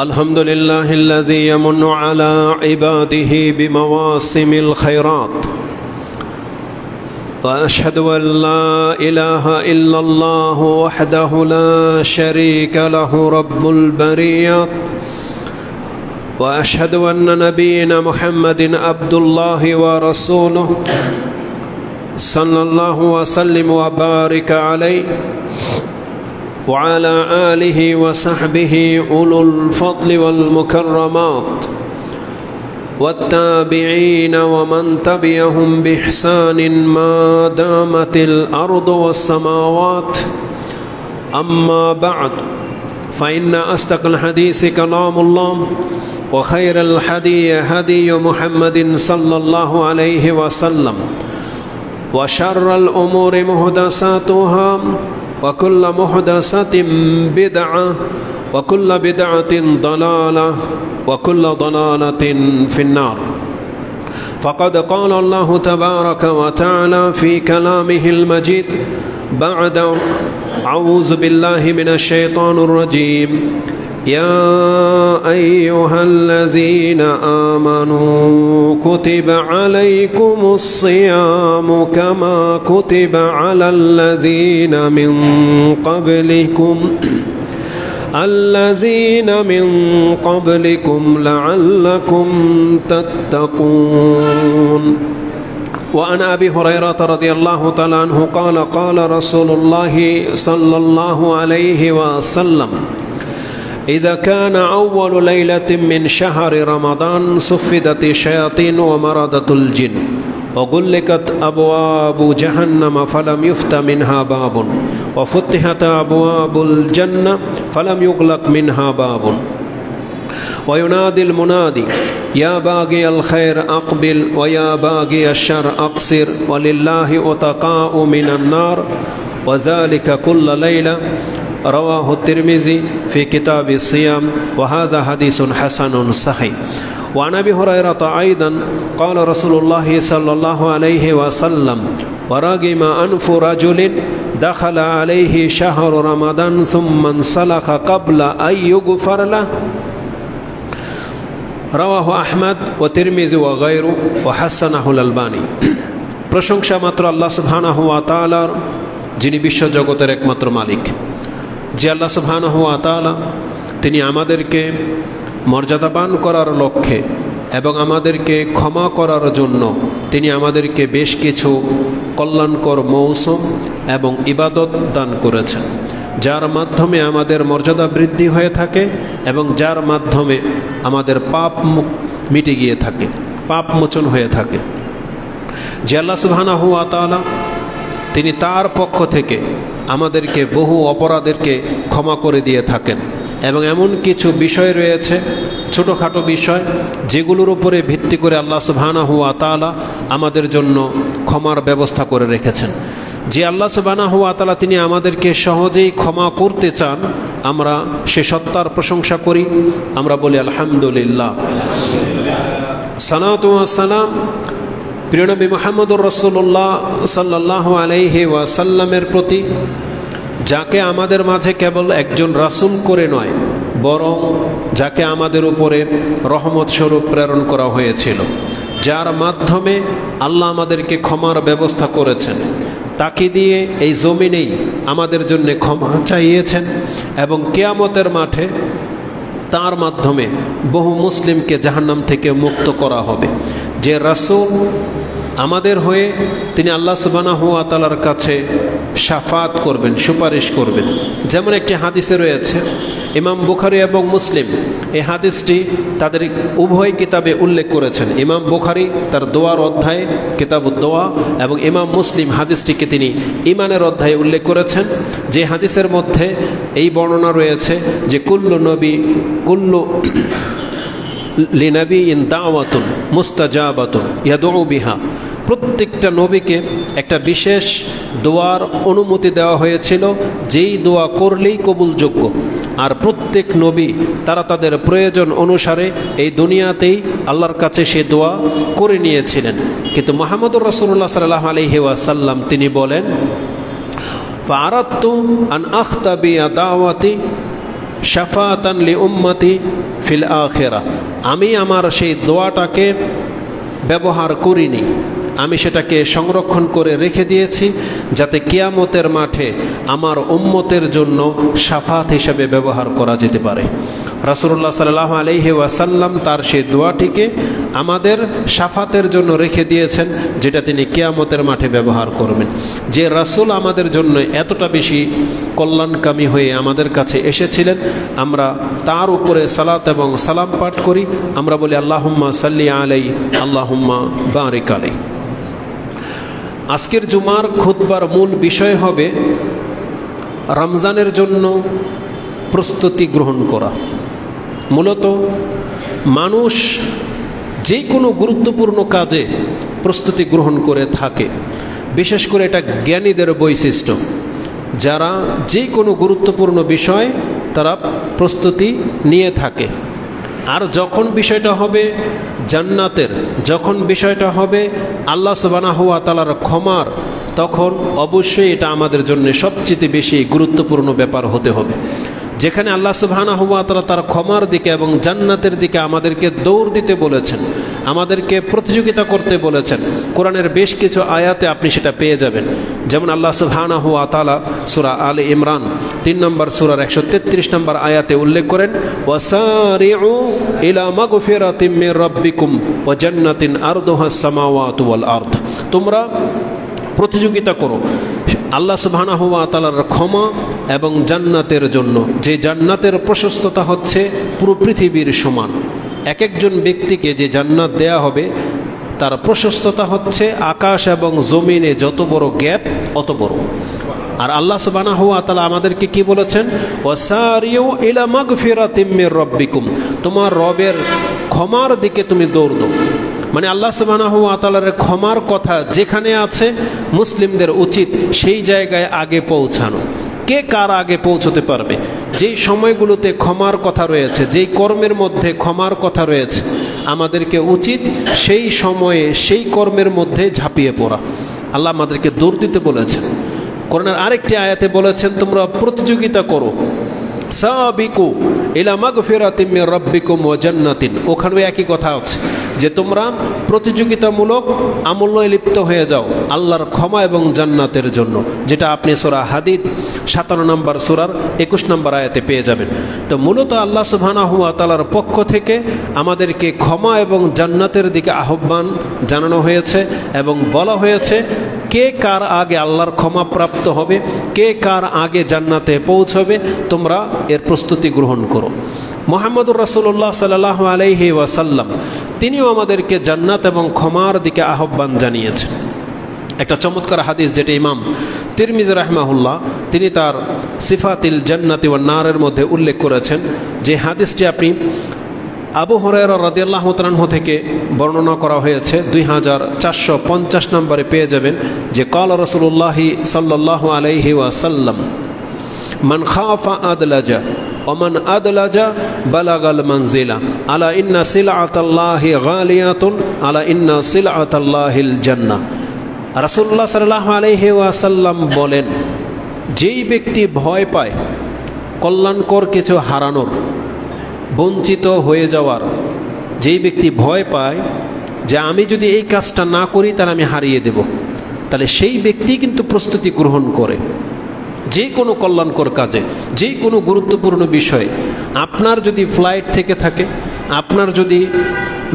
الحمد لله الذي يمن على عباده بمواسم الخيرات. وأشهد أن لا إله إلا الله وحده لا شريك له رب البريات. وأشهد أن نبينا محمد عبد الله ورسوله صلى الله وسلم وبارك عليه. وعلى آله وصحبه أولو الفضل والمكرمات والتابعين ومن تبعهم بإحسان ما دامت الأرض والسماوات. أما بعد فإن أصدق الحديث كلام الله وخير الحدي هدي محمد صلى الله عليه وسلم وشر الأمور محدثاتها وكل محدثة بدعة وكل بدعة ضلالة وكل ضلالة في النار. فقد قال الله تبارك وتعالى في كلامه المجيد بعد أعوذ بالله من الشيطان الرجيم. يا أيها الذين آمنوا كتب عليكم الصيام كما كتب على الذين من قبلكم الذين من قبلكم لعلكم تتقون. وعن أبي هريرة رضي الله تعالى عنه قال قال رسول الله صلى الله عليه وسلم إذا كان أول ليلة من شهر رمضان صفدت الشياطين ومرضت الجن وغلقت أبواب جهنم فلم يفت منها باب وفتحت أبواب الجنة فلم يغلق منها باب. وينادي المنادي يا باقي الخير أقبل ويا باقي الشر أقصر ولله أتقاء من النار وذلك كل ليلة رواه الترمذي في كتاب الصيام وهذا حديث حسن صحيح وعن ابي هريره ايضا قال رسول الله صلى الله عليه وسلم ورغم انف رجل دخل عليه شهر رمضان ثم انسلخ قبل ان يغفر له رواه احمد وترمذي وغيره وحسنه الالباني প্রশংসা মাত্র আল্লাহ সুবহানাহু ওয়া তাআলার যিনি বিশ্বজগতের একমাত্র মালিক যে আল্লাহ সুবহান হুয়া তালা তিনি আমাদেরকে মর্যাদাবান করার লক্ষ্যে এবং আমাদেরকে ক্ষমা করার জন্য তিনি আমাদেরকে বেশ কিছু কল্যাণকর মৌসুম এবং ইবাদত দান করেছেন, যার মাধ্যমে আমাদের মর্যাদা বৃদ্ধি হয়ে থাকে এবং যার মাধ্যমে আমাদের পাপ মিটে গিয়ে থাকে, পাপ মোচন হয়ে থাকে। যে আল্লাহ সুবহানা হুয়া তালা তিনি তার পক্ষ থেকে আমাদেরকে, বহু অপরাধেরকে ক্ষমা করে দিয়ে থাকেন। এবং এমন কিছু বিষয় রয়েছে, ছোটোখাটো বিষয়, যেগুলোর উপরে ভিত্তি করে আল্লাহ সুবাহানা হুয়া তালা আমাদের জন্য ক্ষমার ব্যবস্থা করে রেখেছেন। যে আল্লাহ সুবানা হুয়া তালা তিনি আমাদেরকে সহজেই ক্ষমা করতে চান, আমরা সে সত্তার প্রশংসা করি। আমরা বলি, আলহামদুলিল্লাহ। সালাম প্রিয়নবী মোহাম্মদুর রসুল্লাহ সাল্লাহ আলাইহি ওয়াসাল্লামের প্রতি, যাকে আমাদের মাঝে কেবল একজন রাসুল করে নয়, বরং যাকে আমাদের উপরে রহমত স্বরূপ প্রেরণ করা হয়েছিল, যার মাধ্যমে আল্লাহ আমাদেরকে ক্ষমার ব্যবস্থা করেছেন। তাকে দিয়ে এই জমিনেই আমাদের জন্য ক্ষমা চাইয়েছেন এবং কেয়ামতের মাঠে তার মাধ্যমে বহু মুসলিমকে জাহান্নাম থেকে মুক্ত করা হবে। যে রাসুল আমাদের হয়ে তিনি আল্লাহ সুবানাহু আতালার কাছে সাফাত করবেন, সুপারিশ করবেন। যেমন একটি হাদিসে রয়েছে, ইমাম বুখারি এবং মুসলিম এই হাদিসটি তাদের উভয় কিতাবে উল্লেখ করেছেন। ইমাম বুখারি তার দোয়ার অধ্যায়ে কিতাব দোয়া এবং ইমাম মুসলিম হাদিসটিকে তিনি ইমানের অধ্যায়ে উল্লেখ করেছেন। যে হাদিসের মধ্যে এই বর্ণনা রয়েছে যে কুল্লু নবী, কুল্লু দাওয়াতুন মুস্তাজাবাতুন ইয়াদু বিহা। প্রত্যেকটা নবীকে একটা বিশেষ দোয়ার অনুমতি দেওয়া হয়েছিল, যেই দোয়া করলেই কবুলযোগ্য। আর প্রত্যেক নবী, তারা তাদের প্রয়োজন অনুসারে এই দুনিয়াতেই আল্লাহর কাছে সে দোয়া করে নিয়েছিলেন। কিন্তু মোহাম্মদুর রসুল্লাহ সাল্লাহ আলহি ওয়াসাল্লাম তিনি বলেন দাওয়াতি শাফাতান লি উম্মতি ফিল আখেরা। আমি আমার সেই দোয়াটাকে ব্যবহার করিনি। আমি সেটাকে সংরক্ষণ করে রেখে দিয়েছি যাতে কিয়ামতের মাঠে আমার উম্মতের জন্য সাফাত হিসাবে ব্যবহার করা যেতে পারে। রাসুল্লাহ সাল্লাহ আলহি ওয়াসাল্লাম তার সেই দোয়াটিকে আমাদের সাফাতের জন্য রেখে দিয়েছেন, যেটা তিনি কেয়ামতের মাঠে ব্যবহার করবেন। যে রাসুল আমাদের জন্য এতটা বেশি কল্যাণকামী হয়ে আমাদের কাছে এসেছিলেন, আমরা তার উপরে সালাত এবং সালাম পাঠ করি। আমরা বলি, আল্লাহম্মা সাল্লি আলাই, আল্লাহুম্মা বারিক আলাই। আজকের জুমার খুতবার মূল বিষয় হবে, রমজানের জন্য প্রস্তুতি গ্রহণ করা। মূলত মানুষ যে কোনো গুরুত্বপূর্ণ কাজে প্রস্তুতি গ্রহণ করে থাকে। বিশেষ করে এটা জ্ঞানীদের বৈশিষ্ট্য। যারা যে কোনো গুরুত্বপূর্ণ বিষয় তারা প্রস্তুতি নিয়ে থাকে। আর যখন বিষয়টা হবে জান্নাতের, যখন বিষয়টা হবে আল্লাহ হুয়া তালার ক্ষমার, তখন অবশ্যই এটা আমাদের জন্য সবচেয়ে বেশি গুরুত্বপূর্ণ ব্যাপার হতে হবে। যেখানে আল্লাহ সুবহানা হুয়া তারা তার ক্ষমার দিকে এবং জান্নাতের দিকে আমাদেরকে দৌড় দিতে বলেছেন, আমাদেরকে প্রতিযোগিতা করতে বলেছেন। কোরআনের বেশ কিছু আয়াতে আপনি সেটা পেয়ে যাবেন। যেমন আল্লাহ সুবহানা হুয়া তালা সুরা আল ইমরান তিন নম্বর সুরার একশো তেত্রিশ নম্বর আয়াতে উল্লেখ করেন জান্নাতিন তোমরা প্রতিযোগিতা করো আল্লাহ সুবহানাহু ওয়া তাআলার ক্ষমা এবং জান্নাতের জন্য। যে জান্নাতের প্রশস্ততা হচ্ছে পুরো পৃথিবীর সমান। এক একজন ব্যক্তিকে যে জান্নাত দেয়া হবে, তার প্রশস্ততা হচ্ছে আকাশ এবং জমিনে যত বড় গ্যাপ, অত বড়। আর আল্লাহ সুবহানাহু ওয়া তাআলা আমাদেরকে কি বলেছেন? ওয়াসারিউ ইলা মাগফিরাতিম মির রাব্বিকুম। তোমার রবের ক্ষমার দিকে তুমি দৌড় দাও। মানে আল্লাহ সুবাহ আতালার ক্ষমার কথা যেখানে আছে মুসলিমদের উচিত সেই জায়গায় আগে পৌঁছানো। কে কার আগে পৌঁছতে পারবে? যেই সময়গুলোতে ক্ষমার কথা রয়েছে, যেই কর্মের মধ্যে ক্ষমার কথা রয়েছে, আমাদেরকে উচিত সেই সময়ে সেই কর্মের মধ্যে ঝাঁপিয়ে পড়া। আল্লাহ আমাদেরকে দৌড় দিতে বলেছেন। করোনার আরেকটি আয়াতে বলেছেন, তোমরা প্রতিযোগিতা করো। সাবিকু ইলা মাগফিরাতিম মির রাব্বিকুম ওয়া জান্নাতিন। ওখানেও একই কথা আছে যে তোমরা প্রতিযোগিতামূলক আমূল্যয় লিপ্ত হয়ে যাও আল্লাহর ক্ষমা এবং জান্নাতের জন্য, যেটা আপনি সোরা হাদিদ সাতান্ন নম্বর সোরার একুশ নম্বর আয়াতে পেয়ে যাবেন। তো মূলত আল্লাহ সুবহানাহু ওয়া তাআলার পক্ষ থেকে আমাদেরকে ক্ষমা এবং জান্নাতের দিকে আহ্বান জানানো হয়েছে এবং বলা হয়েছে, কে কার আগে আল্লাহর ক্ষমা প্রাপ্ত হবে, কে কার আগে জান্নাতে পৌঁছবে, তোমরা এর প্রস্তুতি গ্রহণ করো। মোহাম্মদুর রসুল্লাহ সাল্লাহ আলহি ওয়াসাল্লাম, তিনিও আমাদেরকে জান্নাত এবং ক্ষমার দিকে আহ্বান জানিয়েছেন। একটা চমৎকার হাদিস যেটা ইমাম তিরমিজ রাহমাহুল্লাহ, তিনি তার সিফাতিল জান্নাতি ও নারের মধ্যে উল্লেখ করেছেন যে হাদিসটি আপনি আবু হরাইরা রাদিয়াল্লাহ তালাহ থেকে বর্ণনা করা হয়েছে, দুই হাজার চারশো পঞ্চাশ নম্বরে পেয়ে যাবেন যে, কল রসুল্লাহি সাল্লাহ আলাইহি ওয়াসাল্লাম মান খাফা আদলাজা ওমান আদলাজা বালাগাল মনজিলা আলা ইন্না সিলআতাল্লাহি গালিয়াতুন আলা ইন্না সিলআতাল্লাহিল জান্নাহ রাসূলুল্লাহ সাল্লাল্লাহু আলাইহি ওয়াসাল্লাম বলেন, যেই ব্যক্তি ভয় পায়, কল্যাণকর কিছু হারানোর, বঞ্চিত হয়ে যাওয়ার, যেই ব্যক্তি ভয় পায় যে আমি যদি এই কাজটা না করি তাহলে আমি হারিয়ে দেব, তাহলে সেই ব্যক্তি কিন্তু প্রস্তুতি গ্রহণ করে। যে কোনো কল্যাণকর কাজে, যে কোনো গুরুত্বপূর্ণ বিষয়ে। আপনার যদি ফ্লাইট থেকে থাকে, আপনার যদি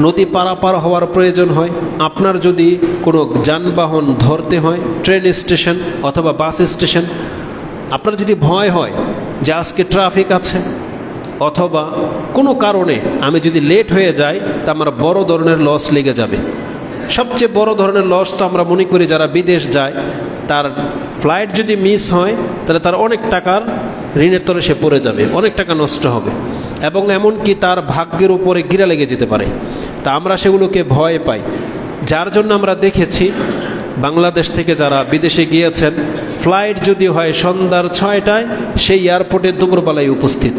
নদী পারাপার হওয়ার প্রয়োজন হয়, আপনার যদি কোনো যানবাহন ধরতে হয়, ট্রেন স্টেশন অথবা বাস স্টেশন, আপনার যদি ভয় হয় যে আজকে ট্রাফিক আছে, অথবা কোনো কারণে আমি যদি লেট হয়ে যাই, তা আমার বড় ধরনের লস লেগে যাবে। সবচেয়ে বড় ধরনের লস তো আমরা মনে করি যারা বিদেশ যায়, তার ফ্লাইট যদি মিস হয়, তাহলে তার অনেক টাকার ঋণের তলে সে পড়ে যাবে, অনেক টাকা নষ্ট হবে। এবং এমনকি তার ভাগ্যের উপরে গিরা লেগে যেতে পারে। তা আমরা সেগুলোকে ভয় পাই। যার জন্য আমরা দেখেছি, বাংলাদেশ থেকে যারা বিদেশে গিয়েছেন ফ্লাইট যদি হয় সন্ধ্যার ছয়টায়, সেই এয়ারপোর্টে দুপুরবেলায় উপস্থিত।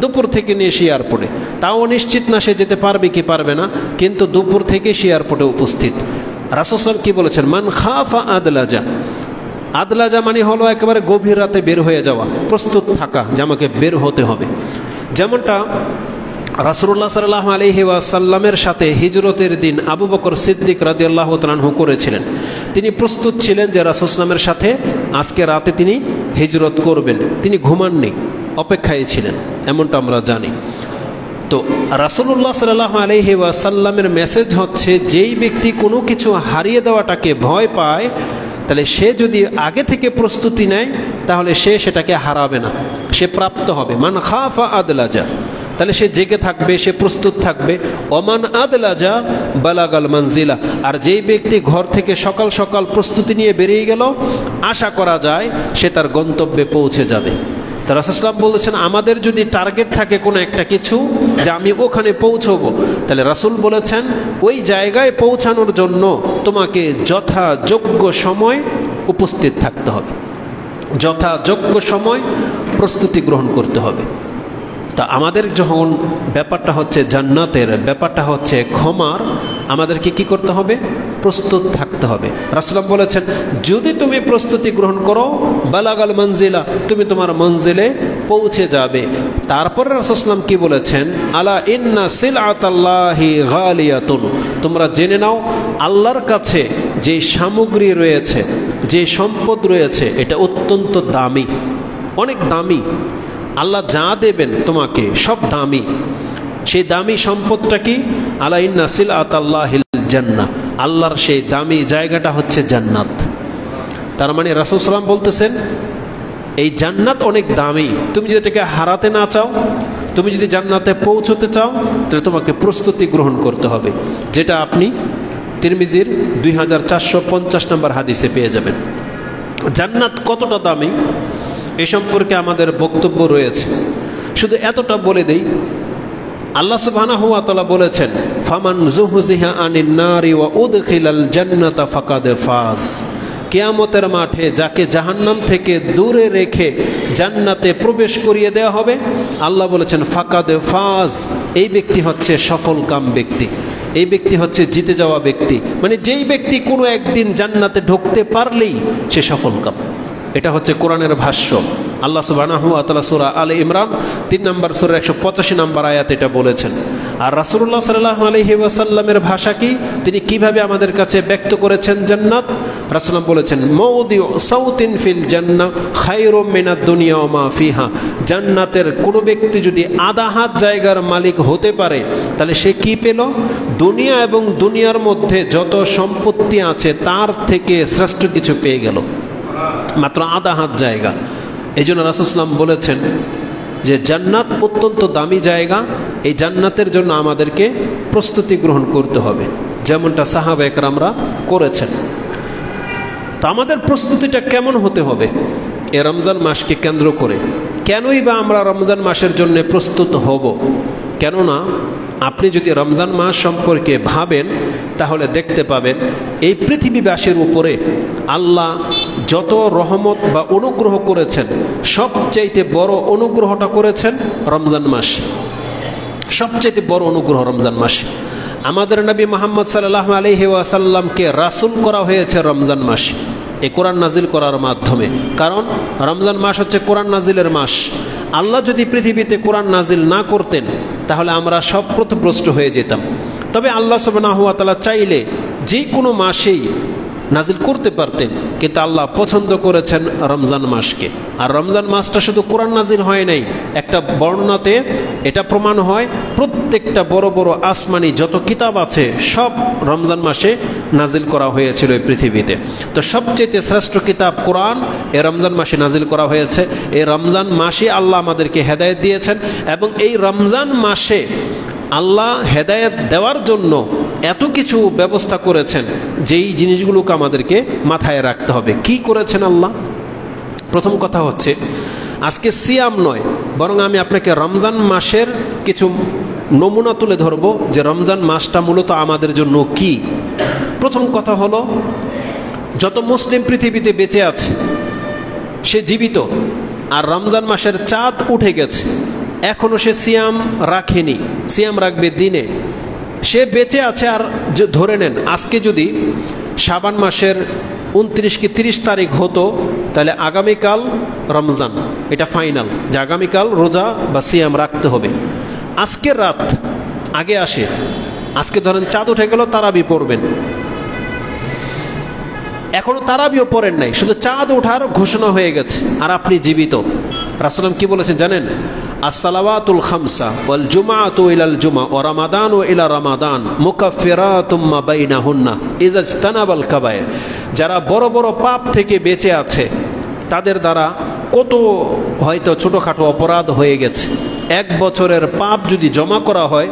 দুপুর থেকে নিয়ে সে এয়ারপোর্টে তাও নিশ্চিত না সে যেতে পারবে কি পারবে না, কিন্তু দুপুর থেকে সে এয়ারপোর্টে উপস্থিত রাসুসলাম কি বলেছেন? মান খাফা আদলাজা। আদলাজা মানে হলো একেবারে গভীর রাতে বের হয়ে যাওয়া, প্রস্তুত থাকা, যে আমাকে বের হতে হবে। যেমনটা রাসুল্লাহ সাল্লাহ আলহি ওয়াসাল্লামের সাথে হিজরতের দিন আবু বকর সিদ্দিক রাজি আল্লাহ তালাহু করেছিলেন। তিনি প্রস্তুত ছিলেন যে রাসুসলামের সাথে আজকে রাতে তিনি হিজরত করবেন। তিনি ঘুমাননি। অপেক্ষায় ছিলেন, এমনটা আমরা জানি। তো রাসুল্লাহ সাল্লাহ আলহি ওয়াসাল্লামের মেসেজ হচ্ছে, যেই ব্যক্তি কোনো কিছু হারিয়ে দেওয়াটাকে ভয় পায়, তাহলে সে যদি আগে থেকে প্রস্তুতি নেয়, তাহলে সে সেটাকে হারাবে না। সে প্রাপ্ত হবে। মান খাফা আদলাজা, তাহলে সে জেগে থাকবে, সে প্রস্তুত থাকবে। অমান আদলাজা বালাগাল মানজিলা, আর যেই ব্যক্তি ঘর থেকে সকাল সকাল প্রস্তুতি নিয়ে বেরিয়ে গেল, আশা করা যায় সে তার গন্তব্যে পৌঁছে যাবে। তো বলেছেন, আমাদের যদি টার্গেট থাকে কোনো একটা কিছু যে আমি ওখানে পৌঁছবো, তাহলে রাসুল বলেছেন, ওই জায়গায় পৌঁছানোর জন্য তোমাকে যথাযোগ্য সময় উপস্থিত থাকতে হবে। যথাযোগ্য সময় প্রস্তুতি গ্রহণ করতে হবে। তা আমাদের যখন ব্যাপারটা হচ্ছে জান্নাতের, ব্যাপারটা হচ্ছে ক্ষমার, আমাদেরকে কি করতে হবে? প্রস্তুত থাকতে হবে। রাসলাম বলেছেন, যদি তুমি প্রস্তুতি গ্রহণ করো, বালাগাল মঞ্জিলা তুমি তোমার মঞ্জিলে পৌঁছে যাবে। তারপরে রাসুসলাম কি বলেছেন, আলা ইন্না সিল আতাল্লাহি গালিয়াতুন। তোমরা জেনে নাও, আল্লাহর কাছে যে সামগ্রী রয়েছে, যে সম্পদ রয়েছে, এটা অত্যন্ত দামি। অনেক দামি। আল্লাহ যা দেবেন তোমাকে সব দামি। সেই দামি সম্পদটা কি? আল্লাহ নাসিল আতাল্লাহিল জান্না আল্লাহর সেই দামি জায়গাটা হচ্ছে জান্নাত। তার মানে রাসুলসাল্লাম বলতেছেন, এই জান্নাত অনেক দামি। তুমি যদি এটাকে হারাতে না চাও, তুমি যদি জান্নাতে পৌঁছতে চাও, তাহলে তোমাকে প্রস্তুতি গ্রহণ করতে হবে। যেটা আপনি তিরমিজির দুই হাজার চারশো পঞ্চাশ নম্বর হাদিসে পেয়ে যাবেন। জান্নাত কতটা দামি, এ সম্পর্কে আমাদের বক্তব্য রয়েছে। শুধু এতটা বলে দেই আল্লাহ তাআলা বলেছেন, ফামান ওয়া কেয়ামতের মাঠে যাকে জাহান্নাম থেকে দূরে রেখে জান্নাতে প্রবেশ করিয়ে দেওয়া হবে, আল্লাহ বলেছেন, ফাকাদে ফাজ। এই ব্যক্তি হচ্ছে সফল কাম ব্যক্তি। এই ব্যক্তি হচ্ছে জিতে যাওয়া ব্যক্তি। মানে যেই ব্যক্তি কোনো একদিন জান্নাতে ঢুকতে পারলেই সে সফল কাম। এটা হচ্ছে কোরআনের ভাষ্য। আল্লাহ সুবাহ সুরা আল ইমরান, তিন নম্বর সুরের একশো পঁচাশি নম্বর আয়াত এটা বলেছেন। আর রাসুল্লাহ সাল্লাহ আলহি ওয়াসাল্লামের ভাষা কি? তিনি কীভাবে আমাদের কাছে ব্যক্ত করেছেন জান্নাত? রাসুলাম বলেছেন মৌদিও সাউতিন ফিল জান্না খাইরো মিনা দুনিয়া মা ফিহা। জান্নাতের কোনো ব্যক্তি যদি আধা হাত জায়গার মালিক হতে পারে, তাহলে সে কি পেল? দুনিয়া এবং দুনিয়ার মধ্যে যত সম্পত্তি আছে, তার থেকে শ্রেষ্ঠ কিছু পেয়ে গেল। মাত্র আধা হাত জায়গা। এই জন্য রাসুসলাম বলেছেন যে জান্নাত অত্যন্ত দামি জায়গা, এই জান্নাতের জন্য আমাদেরকে প্রস্তুতি গ্রহণ করতে হবে, যেমনটা সাহাব একরামরা করেছেন। তো আমাদের প্রস্তুতিটা কেমন হতে হবে? এ রমজান মাসকে কেন্দ্র করে। কেনই বা আমরা রমজান মাসের জন্য প্রস্তুত হব? কেননা, আপনি যদি রমজান মাস সম্পর্কে ভাবেন তাহলে দেখতে পাবেন, এই পৃথিবীবাসীর উপরে আল্লাহ যত রহমত বা অনুগ্রহ করেছেন, সবচাইতে বড় অনুগ্রহটা করেছেন রমজান মাস। সবচাইতে বড় অনুগ্রহ রমজান মাস। আমাদের নবী মোহাম্মদ সাল্লাহ আলহি ওয়াসাল্লামকে রাসুল করা হয়েছে রমজান মাস এই কোরআন নাজিল করার মাধ্যমে। কারণ রমজান মাস হচ্ছে কোরআন নাজিলের মাস। আল্লাহ যদি পৃথিবীতে কোরআন নাজিল না করতেন, তাহলে আমরা সব প্রতপ্রষ্ট হয়ে যেতাম। তবে আল্লাহ সবনাহুয়াতালা চাইলে যে কোনো মাসেই নাজিল করতে পারতেন, কিন্তু আল্লাহ পছন্দ করেছেন রমজান মাসকে। আর রমজান মাসটা শুধু কোরআন নাজিল হয় নাই, একটা বর্ণনাতে এটা প্রমাণ হয়, প্রত্যেকটা বড় বড় আসমানি যত কিতাব আছে, সব রমজান মাসে নাজিল করা হয়েছিল এই পৃথিবীতে। তো সবচেয়ে শ্রেষ্ঠ কিতাব কোরআন, এ রমজান মাসে নাজিল করা হয়েছে। এই রমজান মাসে আল্লাহ আমাদেরকে হেদায়ত দিয়েছেন এবং এই রমজান মাসে আল্লাহ হেদায়ত দেওয়ার জন্য এত কিছু ব্যবস্থা করেছেন, যেই জিনিসগুলোকে আমাদেরকে মাথায় রাখতে হবে। কি করেছেন আল্লাহ? প্রথম কথা হচ্ছে, আজকে সিয়াম নয়, বরং আমি আপনাকে রমজান মাসের কিছু নমুনা তুলে ধরব, যে রমজান মাসটা মূলত আমাদের জন্য কি। প্রথম কথা হলো, যত মুসলিম পৃথিবীতে বেঁচে আছে, সে জীবিত, আর রমজান মাসের চাঁদ উঠে গেছে। এখনও সে সিয়াম রাখেনি, সিয়াম রাখবে দিনে। সে বেঁচে আছে আর ধরে নেন, আজকে যদি সাবান মাসের উনত্রিশ কি তিরিশ তারিখ হতো, তাহলে আগামীকাল রমজান, এটা ফাইনাল, যে আগামীকাল রোজা বা সিয়াম রাখতে হবে। আজকের রাত আগে আসে, আজকে ধরেন চাঁদ উঠে গেল, তারাবি পড়বেন। এখনও তারাবিও পড়েন নাই, শুধু চাঁদ ওঠার ঘোষণা হয়ে গেছে, আর আপনি জীবিত। রাসলাম কি বলেছেন জানেন? খামসা ওয়াল ইলাল জুমা ওয়া রামাদানু ইলা যারা বড় বড় পাপ থেকে বেঁচে আছে, তাদের দ্বারা কত হয়তো ছোটোখাটো অপরাধ হয়ে গেছে। এক বছরের পাপ যদি জমা করা হয়,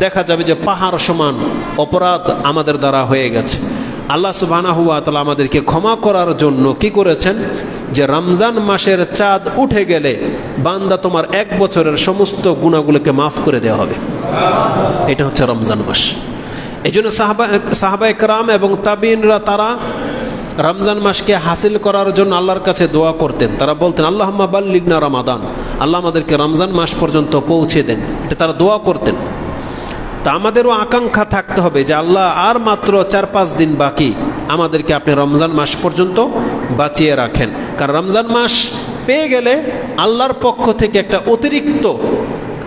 দেখা যাবে যে পাহাড় সমান অপরাধ আমাদের দ্বারা হয়ে গেছে। আল্লাহ সুবাহ তালা আমাদেরকে ক্ষমা করার জন্য কি করেছেন? যে রমজান মাসের চাঁদ উঠে গেলে বান্দা তোমার এক বছরের সমস্ত গুণাগুলোকে মাফ করে দেওয়া হবে। এটা হচ্ছে রমজান মাস। এই জন্য সাহাবা সাহাবা একরাম এবং তাবিনরা তারা রমজান মাসকে হাসিল করার জন্য আল্লাহর কাছে দোয়া করতেন। তারা বলতেন আল্লাহ বাল্লিগনা রমাদান। আল্লাহ আমাদেরকে রমজান মাস পর্যন্ত পৌঁছে দেন। এটা তারা দোয়া করতেন। তা আমাদেরও আকাঙ্ক্ষা থাকতে হবে যে আল্লাহ আর মাত্র চার পাঁচ দিন বাকি আমাদেরকে আপনি রমজান মাস পর্যন্ত বাঁচিয়ে রাখেন। কারণ রমজান মাস পেয়ে গেলে আল্লাহর পক্ষ থেকে একটা অতিরিক্ত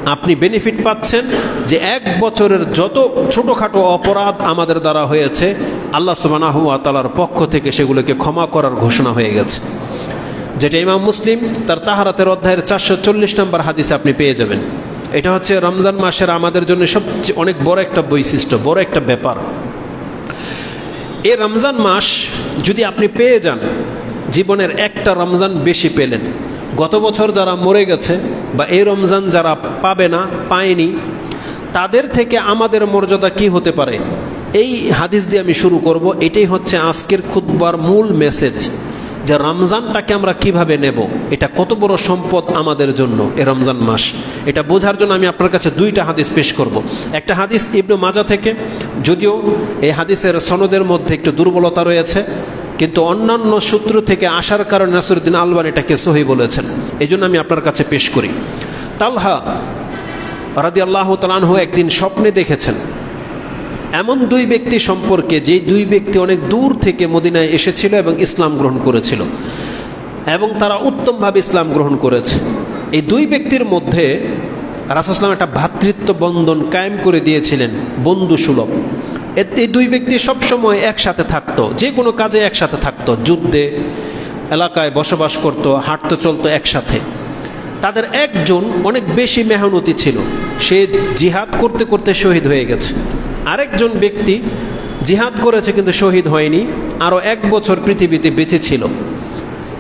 আপনি বেনিফিট পাচ্ছেন যে এক বছরের যত ছোটোখাটো অপরাধ আমাদের দ্বারা হয়েছে, আল্লাহ সুবানাহু তালার পক্ষ থেকে সেগুলোকে ক্ষমা করার ঘোষণা হয়ে গেছে। যেটা ইমাম মুসলিম তার তাহারাতের অধ্যায়ের চারশো চল্লিশ নম্বর হাদিসে আপনি পেয়ে যাবেন। এটা হচ্ছে রমজান মাসের আমাদের জন্য সবচেয়ে অনেক বড় একটা বৈশিষ্ট্য, বড় একটা ব্যাপার। এ রমজান মাস যদি আপনি পেয়ে যান, জীবনের একটা রমজান বেশি পেলেন। গত বছর যারা মরে গেছে বা এই রমজান যারা পাবে না, পায়নি, তাদের থেকে আমাদের মর্যাদা কি হতে পারে? এই হাদিস দিয়ে আমি শুরু করব, এটাই হচ্ছে আজকের খুদ্বার মূল মেসেজ যে রমজানটাকে আমরা কীভাবে নেব? এটা কত বড় সম্পদ আমাদের জন্য এ রমজান মাস? এটা বোঝার জন্য আমি আপনার কাছে দুইটা হাদিস পেশ করব। একটা হাদিস ইবনু মাজা থেকে, যদিও এই হাদিসের সনদের মধ্যে একটু দুর্বলতা রয়েছে, কিন্তু অন্যান্য সূত্র থেকে আসার কারণে নাসরুদ্দিন আলবান এটাকে সহি বলেছেন। এই আমি আপনার কাছে পেশ করি। তালহা রাদি আল্লাহ তালানহ একদিন স্বপ্নে দেখেছেন এমন দুই ব্যক্তি সম্পর্কে যে দুই ব্যক্তি অনেক দূর থেকে মদিনায় এসেছিল এবং ইসলাম গ্রহণ করেছিল এবং তারা উত্তমভাবে ইসলাম গ্রহণ করেছে। এই দুই ব্যক্তির মধ্যে রাসাসলাম একটা ভ্রাতৃত্ব বন্ধন কায়েম করে দিয়েছিলেন, বন্ধু সুলভ। এই দুই ব্যক্তি সবসময় একসাথে থাকতো, যে কোনো কাজে একসাথে থাকতো, যুদ্ধে, এলাকায় বসবাস করত, হাঁটতে, চলতো একসাথে। তাদের একজন অনেক বেশি মেহনতি ছিল। সে জিহাদ করতে করতে শহীদ হয়ে গেছে। আরেকজন ব্যক্তি জিহাদ করেছে কিন্তু শহীদ হয়নি আরও এক বছর পৃথিবীতে বেঁচে ছিল।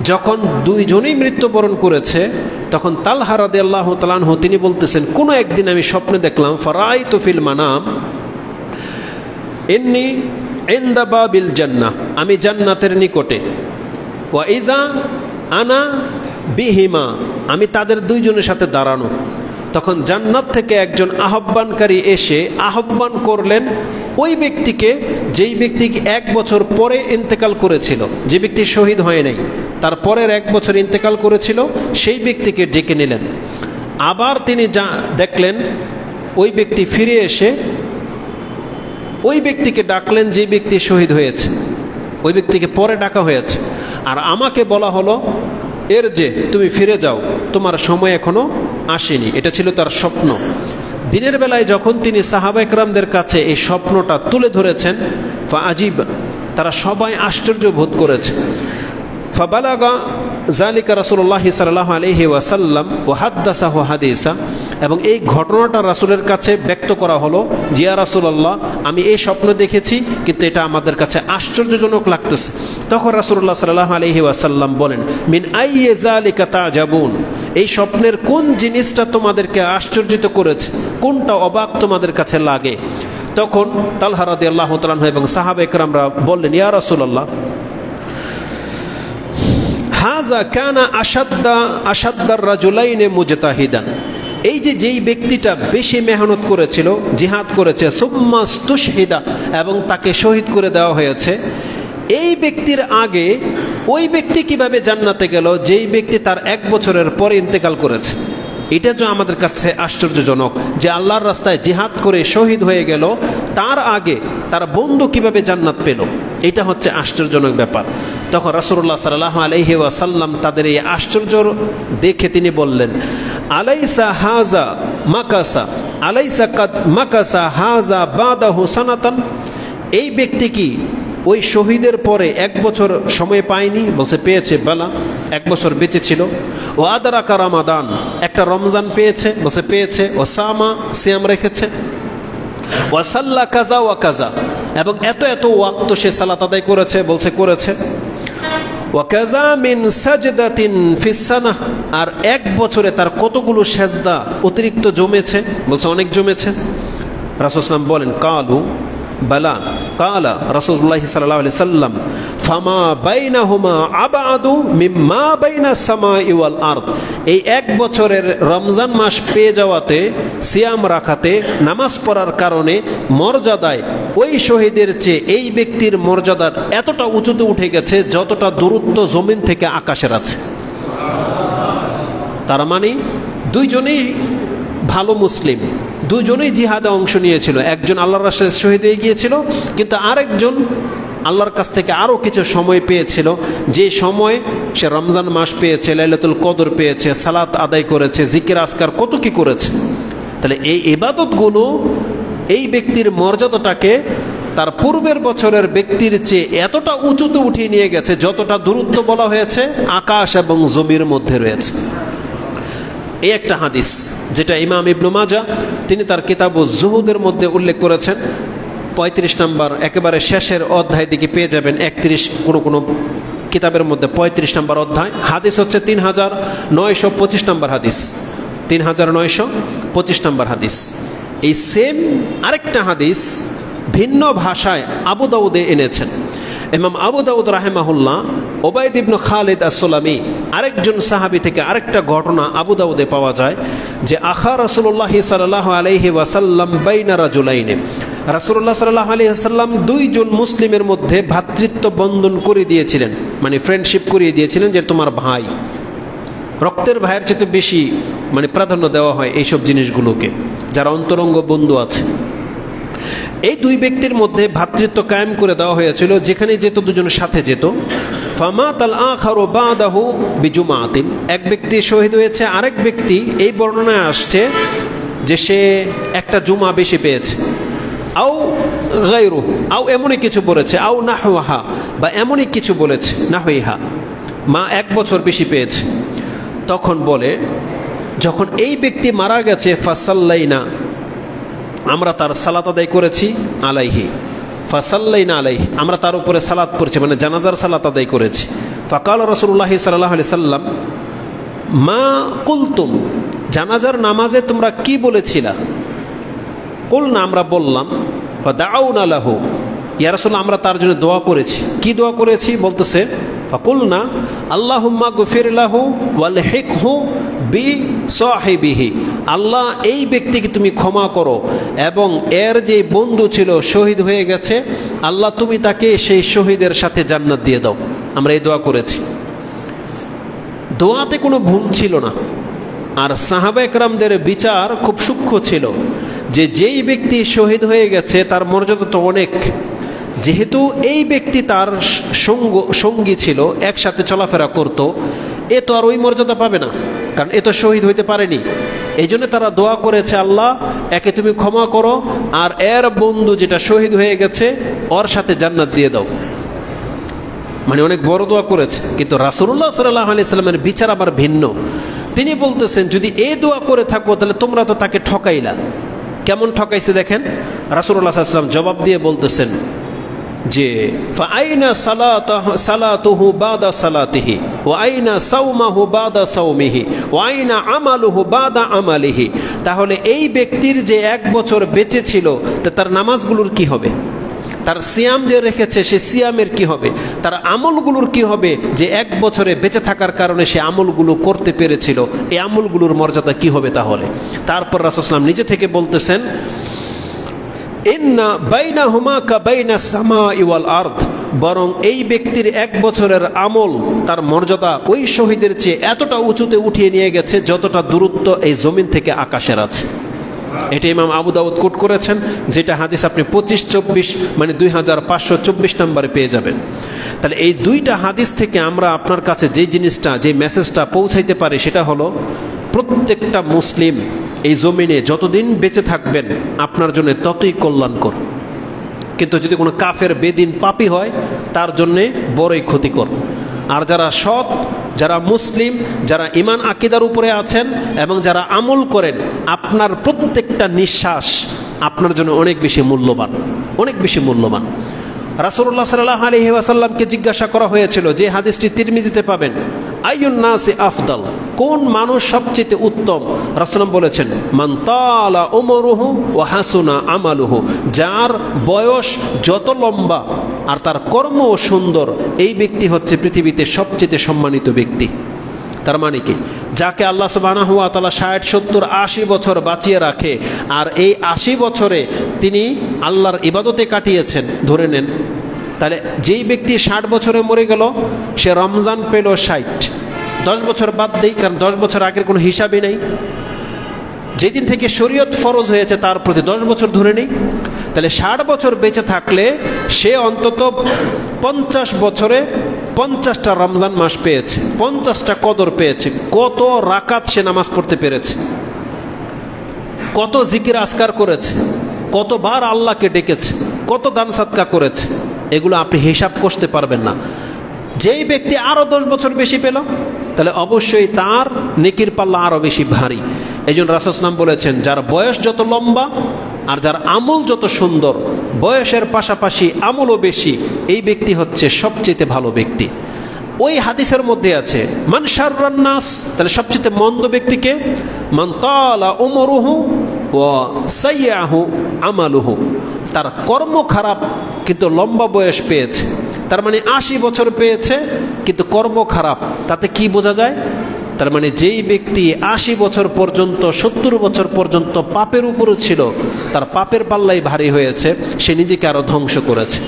যখন দুইজনেই মৃত্যুবরণ করেছে, তখন তালহারাদে আল্লাহ তালানহ তিনি বলতেছেন, কোনো একদিন আমি স্বপ্নে দেখলাম ফরাই তোফিল মানাম এমনি এন্দাবা বিল জান্না আমি জান্নাতের নিকটে। ওয়া ইজা আনা বিহিমা, আমি তাদের দুইজনের সাথে দাঁড়ানো। তখন জান্নাত থেকে একজন আহ্বানকারী এসে আহ্বান করলেন, ওই ব্যক্তিকে যেই ব্যক্তি এক বছর পরে ইন্তেকাল করেছিল, যে ব্যক্তি শহীদ হয় নাই, তার পরের এক বছর ইন্তেকাল করেছিল, সেই ব্যক্তিকে ডেকে নিলেন। আবার তিনি যা দেখলেন, ওই ব্যক্তি ফিরে এসে ওই ব্যক্তিকে ডাকলেন, যে ব্যক্তি শহীদ হয়েছে, ওই ব্যক্তিকে পরে ডাকা হয়েছে। আর আমাকে বলা হলো এর যে তুমি ফিরে যাও, তোমার সময় এখনও আসেনি। এটা ছিল তার স্বপ্ন। দিনের বেলায় যখন তিনি সাহাবা একরামদের কাছে এই স্বপ্নটা তুলে ধরেছেন বা আজিব তারা সবাই আশ্চর্য বোধ করেছে। ফাবালাগা জালিকা রাসুল্লাহ সাল্লাহ আলহি ওয়াসাল্লাম ও হাদ্দাসাহ হাদিসা এবং এই ঘটনাটা রাসুলের কাছে ব্যক্ত করা হলো জিয়া রাসুল্লাহ আমি এই স্বপ্ন দেখেছি, কিন্তু এটা আমাদের কাছে আশ্চর্যজনক লাগতেছে। তখন রাসুল্লাহ সাল্লাহ আলহি ওয়াসাল্লাম বলেন, মিন আইয়ে জালিকা তা যাবুন এই স্বপ্নের কোন জিনিসটা তোমাদেরকে আশ্চর্যিত করেছে? কোনটা অবাক তোমাদের কাছে লাগে? তখন তালহারাদি আল্লাহ তালাহ এবং সাহাব একরামরা বললেন, ইয়া রাসুল্লাহ হাজা কানা আসাদ্দা আসাদ্দার রাজুলাইনে মুজতাহিদান। এই যে যেই ব্যক্তিটা বেশি মেহনত করেছিল, জিহাদ করেছে সুম্মাস্তুশহিদা এবং তাকে শহীদ করে দেওয়া হয়েছে, এই ব্যক্তির আগে ওই ব্যক্তি কীভাবে জান্নাতে গেল, যেই ব্যক্তি তার এক বছরের পরে ইন্তেকাল করেছে? এটা যে আমাদের কাছে আশ্চর্যজনক যে আল্লাহর রাস্তায় জিহাদ করে শহীদ হয়ে গেল, তার আগে তার বন্ধু কীভাবে জান্নাত পেল? এটা হচ্ছে আশ্চর্যজনক ব্যাপার। তখন রাসুল্লাহ সাল্লাহ আলহি ওয়াসাল্লাম তাদের এই আশ্চর্য দেখে তিনি বললেন, আলাইসা হাজা মাকাসা, আলাইসা মাকাসা হাজা বাদাহু সানাতান? এই ব্যক্তি কি ওই শহীদের পরে এক বছর সময় পায়নি, বলছে পেয়েছে বেলা, এক বছর বেঁচে ছিল। ও আদারাকা রামাদান একটা রমজান পেয়েছে, বলছে পেয়েছে ও সামা সিয়াম রেখেছে। ওয়াসাল্লা কাজা ওয়া কাজা, এবং এত এত ওয়াক্ত সে সালাত আদায় করেছে, বলছে করেছে। আর এক বছরে তার কতগুলো সেজদা অতিরিক্ত জমেছে, বলছে অনেক জমেছে। রাসুসলাম বলেন, কালু বালা, কালা রসুল্লাহ সাল্লাহ আলি সাল্লাম, ফামা বাইনা হুমা আবাদু মিম্মা বাইনা সামা ইওয়াল আর্থ এই এক বছরের রমজান মাস পেয়ে যাওয়াতে, সিয়াম রাখাতে, নামাজ পড়ার কারণে মর্যাদায় ওই শহীদের চেয়ে এই ব্যক্তির মর্যাদার এতটা উঁচুতে উঠে গেছে যতটা দূরত্ব জমিন থেকে আকাশের আছে। তার মানে দুইজনেই ভালো মুসলিম। দুজনেই জিহাদে অংশ নিয়েছিল। একজন আল্লাহর রাস্তায় শহীদ হয়ে গিয়েছিল, কিন্তু আরেকজন আল্লাহর কাছ থেকে আরও কিছু সময় পেয়েছিল। যে সময় সে রমজান মাস পেয়েছে, লাইলাতুল কদর পেয়েছে, সালাত আদায় করেছে, জিকির আসকার কত কি করেছে। তাহলে এই ইবাদতগুলো এই ব্যক্তির মর্যাদাটাকে তার পূর্বের বছরের ব্যক্তির চেয়ে এতটা উঁচুতে উঠিয়ে নিয়ে গেছে, যতটা দূরত্ব বলা হয়েছে, আকাশ এবং জমির মধ্যে রয়েছে। এই একটা হাদিস যেটা ইমাম ইবনু মাজা, তিনি তার কিতাব ও জুহুদের মধ্যে উল্লেখ করেছেন। পঁয়ত্রিশ নম্বর, একেবারে শেষের অধ্যায় দিকে পেয়ে যাবেন একত্রিশ কোনো কোনো কিতাবের মধ্যে পঁয়ত্রিশ নম্বর অধ্যায়। হাদিস হচ্ছে তিন হাজার নয়শো পঁচিশ নম্বর হাদিস। তিন হাজার নয়শো পঁচিশ নম্বর হাদিস। এই সেম আরেকটা হাদিস ভিন্ন ভাষায় আবু দাউদে এনেছেন। এমাম আবু দাউদ রাহেমাহুল্লাহ ওবায়দ ইবনু খালিদ আসলামী আরেকজন সাহাবি থেকে আরেকটা ঘটনা আবু দাউদে পাওয়া যায় যে আখা রাসুল্লাহ সাল্লাহ আলহি ওয়াসাল্লাম বাইনা রাজুলাইনে। রাসুল্লাহ সাল্লাহ আলহি আসাল্লাম দুইজন মুসলিমের মধ্যে ভ্রাতৃত্ব বন্ধন করে দিয়েছিলেন মানে ফ্রেন্ডশিপ করিয়ে দিয়েছিলেন যে তোমার ভাই। রক্তের ভাইয়ের চেয়ে বেশি মানে প্রাধান্য দেওয়া হয় এইসব জিনিসগুলোকে, যারা অন্তরঙ্গ বন্ধু আছে। এই দুই ব্যক্তির মধ্যে ভ্রাতৃত্ব কায়েম করে দেওয়া হয়েছিল, যেখানে যেত, দুজনের সাথে যেত। এক ব্যক্তি শহীদ হয়েছে, আরেক ব্যক্তি এই বর্ণনায় আসছে যে সে একটা জুমা বেশি পেয়েছে। আও গাইরু আও এমনই কিছু বলেছে, আও নাহা বা এমনই কিছু বলেছে, নাহইহা, মা এক বছর বেশি পেয়েছে। তখন বলে, যখন এই ব্যক্তি মারা গেছে, ফাসাল্লাইনা আমরা তার সালাত আদায় করেছি আলাইহি। ফাসাল্লাইনা আলাইহি। আমরা তার উপরে সালাত পড়ছি মানে জানাজার সালাত আদায় করেছি। ফাকাল রসুল্লাহ সাল্লাহ আলি সাল্লাম, মা কুলতুম, জানাজার নামাজে তোমরা কি বলেছিলা? কুল না আমরা বললাম দাও না লাহু ইয়ারসুল্লাহ আমরা তার জন্য দোয়া করেছি। কি দোয়া করেছি? বলতেছে ফাকুল না আল্লাহুম্মা গুফির লাহু ওয়াল হেক হু বি সাহেবিহি। আল্লাহ এই ব্যক্তিকে তুমি ক্ষমা করো এবং এর যে বন্ধু ছিল শহীদ হয়ে গেছে, আল্লাহ তুমি তাকে সেই শহীদের সাথে জান্নাত দিয়ে দাও। আমরা এই দোয়া করেছি। দোয়াতে কোনো ভুল ছিল না। আর সাহাবা একরামদের বিচার খুব সূক্ষ্ম ছিল যে যেই ব্যক্তি শহীদ হয়ে গেছে, তার মর্যাদা তো অনেক। যেহেতু এই ব্যক্তি তার সঙ্গ, সঙ্গী ছিল, একসাথে চলাফেরা করত, এ তো আর ওই মর্যাদা পাবে না, কারণ এ তো শহীদ হইতে পারেনি। এই জন্য তারা দোয়া করেছে, আল্লাহ, একে তুমি ক্ষমা করো, আর এর বন্ধু যেটা শহীদ হয়ে গেছে, ওর সাথে জান্নাত দিয়ে দাও। মানে অনেক বড় দোয়া করেছে, কিন্তু রাসুল্লাহ সাল্লাহ আলি সাল্লামের বিচার আবার ভিন্ন। তিনি বলতেছেন, যদি এ দোয়া করে থাকব তাহলে তোমরা তো তাকে ঠকাইলা। কেমন ঠকাইছে দেখেন? রাসুল্লাহ সাল্লাম জবাব দিয়ে বলতেছেন যে আইনা সালাতুহু বাদা সালাতিহি ও আইনা সাউমাহু বাদা সাউমিহি ও আইনা আমালুহু বাদা আমালিহি। তাহলে এই ব্যক্তির যে এক বছর বেঁচে ছিল তার নামাজগুলোর কি হবে? তার সিয়াম যে রেখেছে, সে সিয়ামের কি হবে? তার আমলগুলোর কি হবে? যে এক বছরে বেঁচে থাকার কারণে সে আমলগুলো করতে পেরেছিল, এই আমলগুলোর মর্যাদা কি হবে তাহলে? তারপর রাসুসলাম নিজে থেকে বলতেছেন ইন্না বাইনা হুমা কা বাইনা সামা ইওয়াল আর্থ বরং এই ব্যক্তির এক বছরের আমল, তার মর্যাদা ওই শহীদের চেয়ে এতটা উঁচুতে উঠিয়ে নিয়ে গেছে যতটা দূরত্ব এই জমিন থেকে আকাশের আছে। এটা ইমাম আবু দাউদ কোট করেছেন, যেটা হাদিস আপনি পঁচিশ, চব্বিশ মানে দুই হাজার পাঁচশো চব্বিশ নম্বরে পেয়ে যাবেন। তাহলে এই দুইটা হাদিস থেকে আমরা আপনার কাছে যে জিনিসটা, যে মেসেজটা পৌঁছাইতে পারি, সেটা হলো প্রত্যেকটা মুসলিম এই জমিনে যতদিন বেঁচে থাকবেন, আপনার জন্য ততই কল্যাণকর। কিন্তু যদি কোনো কাফের বেদিন পাপি হয়, তার জন্যে বড়ই ক্ষতিকর। আর যারা সৎ, যারা মুসলিম, যারা ইমান আকিদার উপরে আছেন এবং যারা আমল করেন, আপনার প্রত্যেকটা নিঃশ্বাস আপনার জন্য অনেক বেশি মূল্যবান, অনেক বেশি মূল্যবান। রাসুল্লাহ সাল্লাহ আলহি ওয়াসাল্লামকে জিজ্ঞাসা করা হয়েছিল যে হাদিসটি তিরমিজিতে পাবেন। আইয়ুন নাসি আফদাল? কোন মানুষ সবচেয়ে উত্তম? রাসুলাম বলেছেন মান্তালা ওমরুহু ও হাসুনা আমালুহু। যার বয়স যত লম্বা আর তার কর্ম সুন্দর, এই ব্যক্তি হচ্ছে পৃথিবীতে সবচেয়ে সম্মানিত ব্যক্তি। তার মানে কি? যাকে আল্লাহ সুবাহ তালা ষাট, সত্তর, আশি বছর বাঁচিয়ে রাখে, আর এই আশি বছরে তিনি আল্লাহর ইবাদতে কাটিয়েছেন। ধরে নেন তাহলে যেই ব্যক্তি ষাট বছরে মরে গেল, সে রমজান পেল ষাট। দশ বছর বাদ দেই, কারণ দশ বছর আগের কোনো হিসাবই নেই। যেদিন থেকে শরীয়ত ফরজ হয়েছে, তার প্রতি দশ বছর ধরে নেই। তাহলে ষাট বছর বেঁচে থাকলে সে অন্তত পঞ্চাশ বছরে পঞ্চাশটা রমজান মাস পেয়েছে, পঞ্চাশটা কদর পেয়েছে। কত রাকাত সে নামাজ পড়তে পেরেছে। কত জিকির আসকার করেছে। কতবার আল্লাহকে ডেকেছে। কত দান সাতকা করেছে। এগুলো আপনি হিসাব করতে পারবেন না। যেই ব্যক্তি আরও দশ বছর বেশি পেল, তাহলে অবশ্যই তার নেকির পাল্লা আরও বেশি ভারী। এই জন্য রাসুসলাম বলেছেন, যার বয়স যত লম্বা আর যার আমল যত সুন্দর, বয়সের পাশাপাশি আমলও বেশি, এই ব্যক্তি হচ্ছে সবচেয়ে ভালো ব্যক্তি। ওই হাদিসের মধ্যে আছে, মান মানসারান্নাস তাহলে সবচেয়ে মন্দ ব্যক্তিকে মানতালা উমরুহু ও সাইয়াহু আমালুহু। তার কর্ম খারাপ, কিন্তু লম্বা বয়স পেয়েছে। তার মানে আশি বছর পেয়েছে, কিন্তু কর্ম খারাপ। তাতে কি বোঝা যায়? তার মানে যেই ব্যক্তি আশি বছর পর্যন্ত, সত্তর বছর পর্যন্ত পাপের উপরও ছিল, তার পাপের পাল্লাই ভারী হয়েছে, সে নিজেকে আরও ধ্বংস করেছে।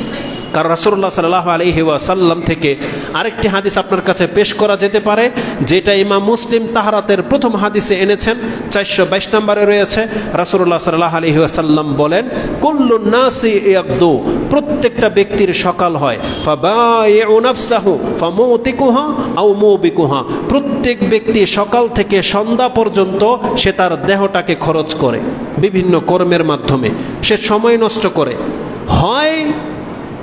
কারণ রাসুল্লাহ সাল্লাহ আলহি ওয়াসাল্লাম থেকে আরেকটি হাদিস আপনার কাছে পেশ করা যেতে পারে, যেটা ইমাম মুসলিম তাহারাতের প্রথম হাদিসে এনেছেন, চারশো বাইশ নম্বরে রয়েছে। রাসুল্লাহ সাল্লাহ আলহি ওয়াসাল্লাম বলেন, কুল্লু নাসি ইয়াকদু প্রত্যেকটা ব্যক্তির সকাল হয়। প্রত্যেক ব্যক্তি সকাল থেকে সন্ধ্যা পর্যন্ত সে তার দেহটাকে খরচ করে বিভিন্ন কর্মের মাধ্যমে। সে সময় নষ্ট করে। হয়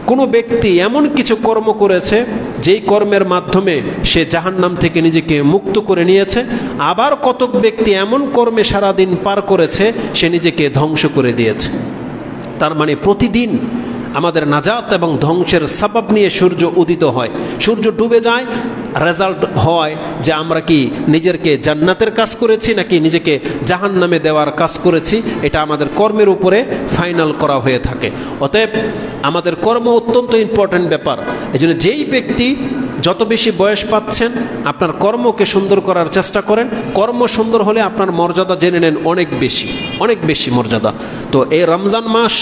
কোনো ব্যক্তি এমন কিছু কর্ম করেছে, যেই কর্মের মাধ্যমে সে জাহান নাম থেকে নিজেকে মুক্ত করে নিয়েছে, আবার কতক ব্যক্তি এমন কর্মে সারাদিন পার করেছে, সে নিজেকে ধ্বংস করে দিয়েছে। তার মানে প্রতিদিন আমাদের নাজাত এবং ধ্বংসের সাবাব নিয়ে সূর্য উদিত হয়। সূর্য ডুবে যায় রেজাল্ট হয় যে আমরা কি নিজেরকে জান্নাতের কাজ করেছি নাকি নিজেকে জাহান নামে দেওয়ার কাজ করেছি, এটা আমাদের কর্মের উপরে ফাইনাল করা হয়ে থাকে। অতএব আমাদের কর্ম অত্যন্ত ইম্পর্ট্যান্ট ব্যাপার। এই যেই ব্যক্তি যত বেশি বয়স পাচ্ছেন, আপনার কর্মকে সুন্দর করার চেষ্টা করেন। কর্ম সুন্দর হলে আপনার মর্যাদা জেনে নেন অনেক বেশি অনেক বেশি মর্যাদা। তো এই রমজান মাস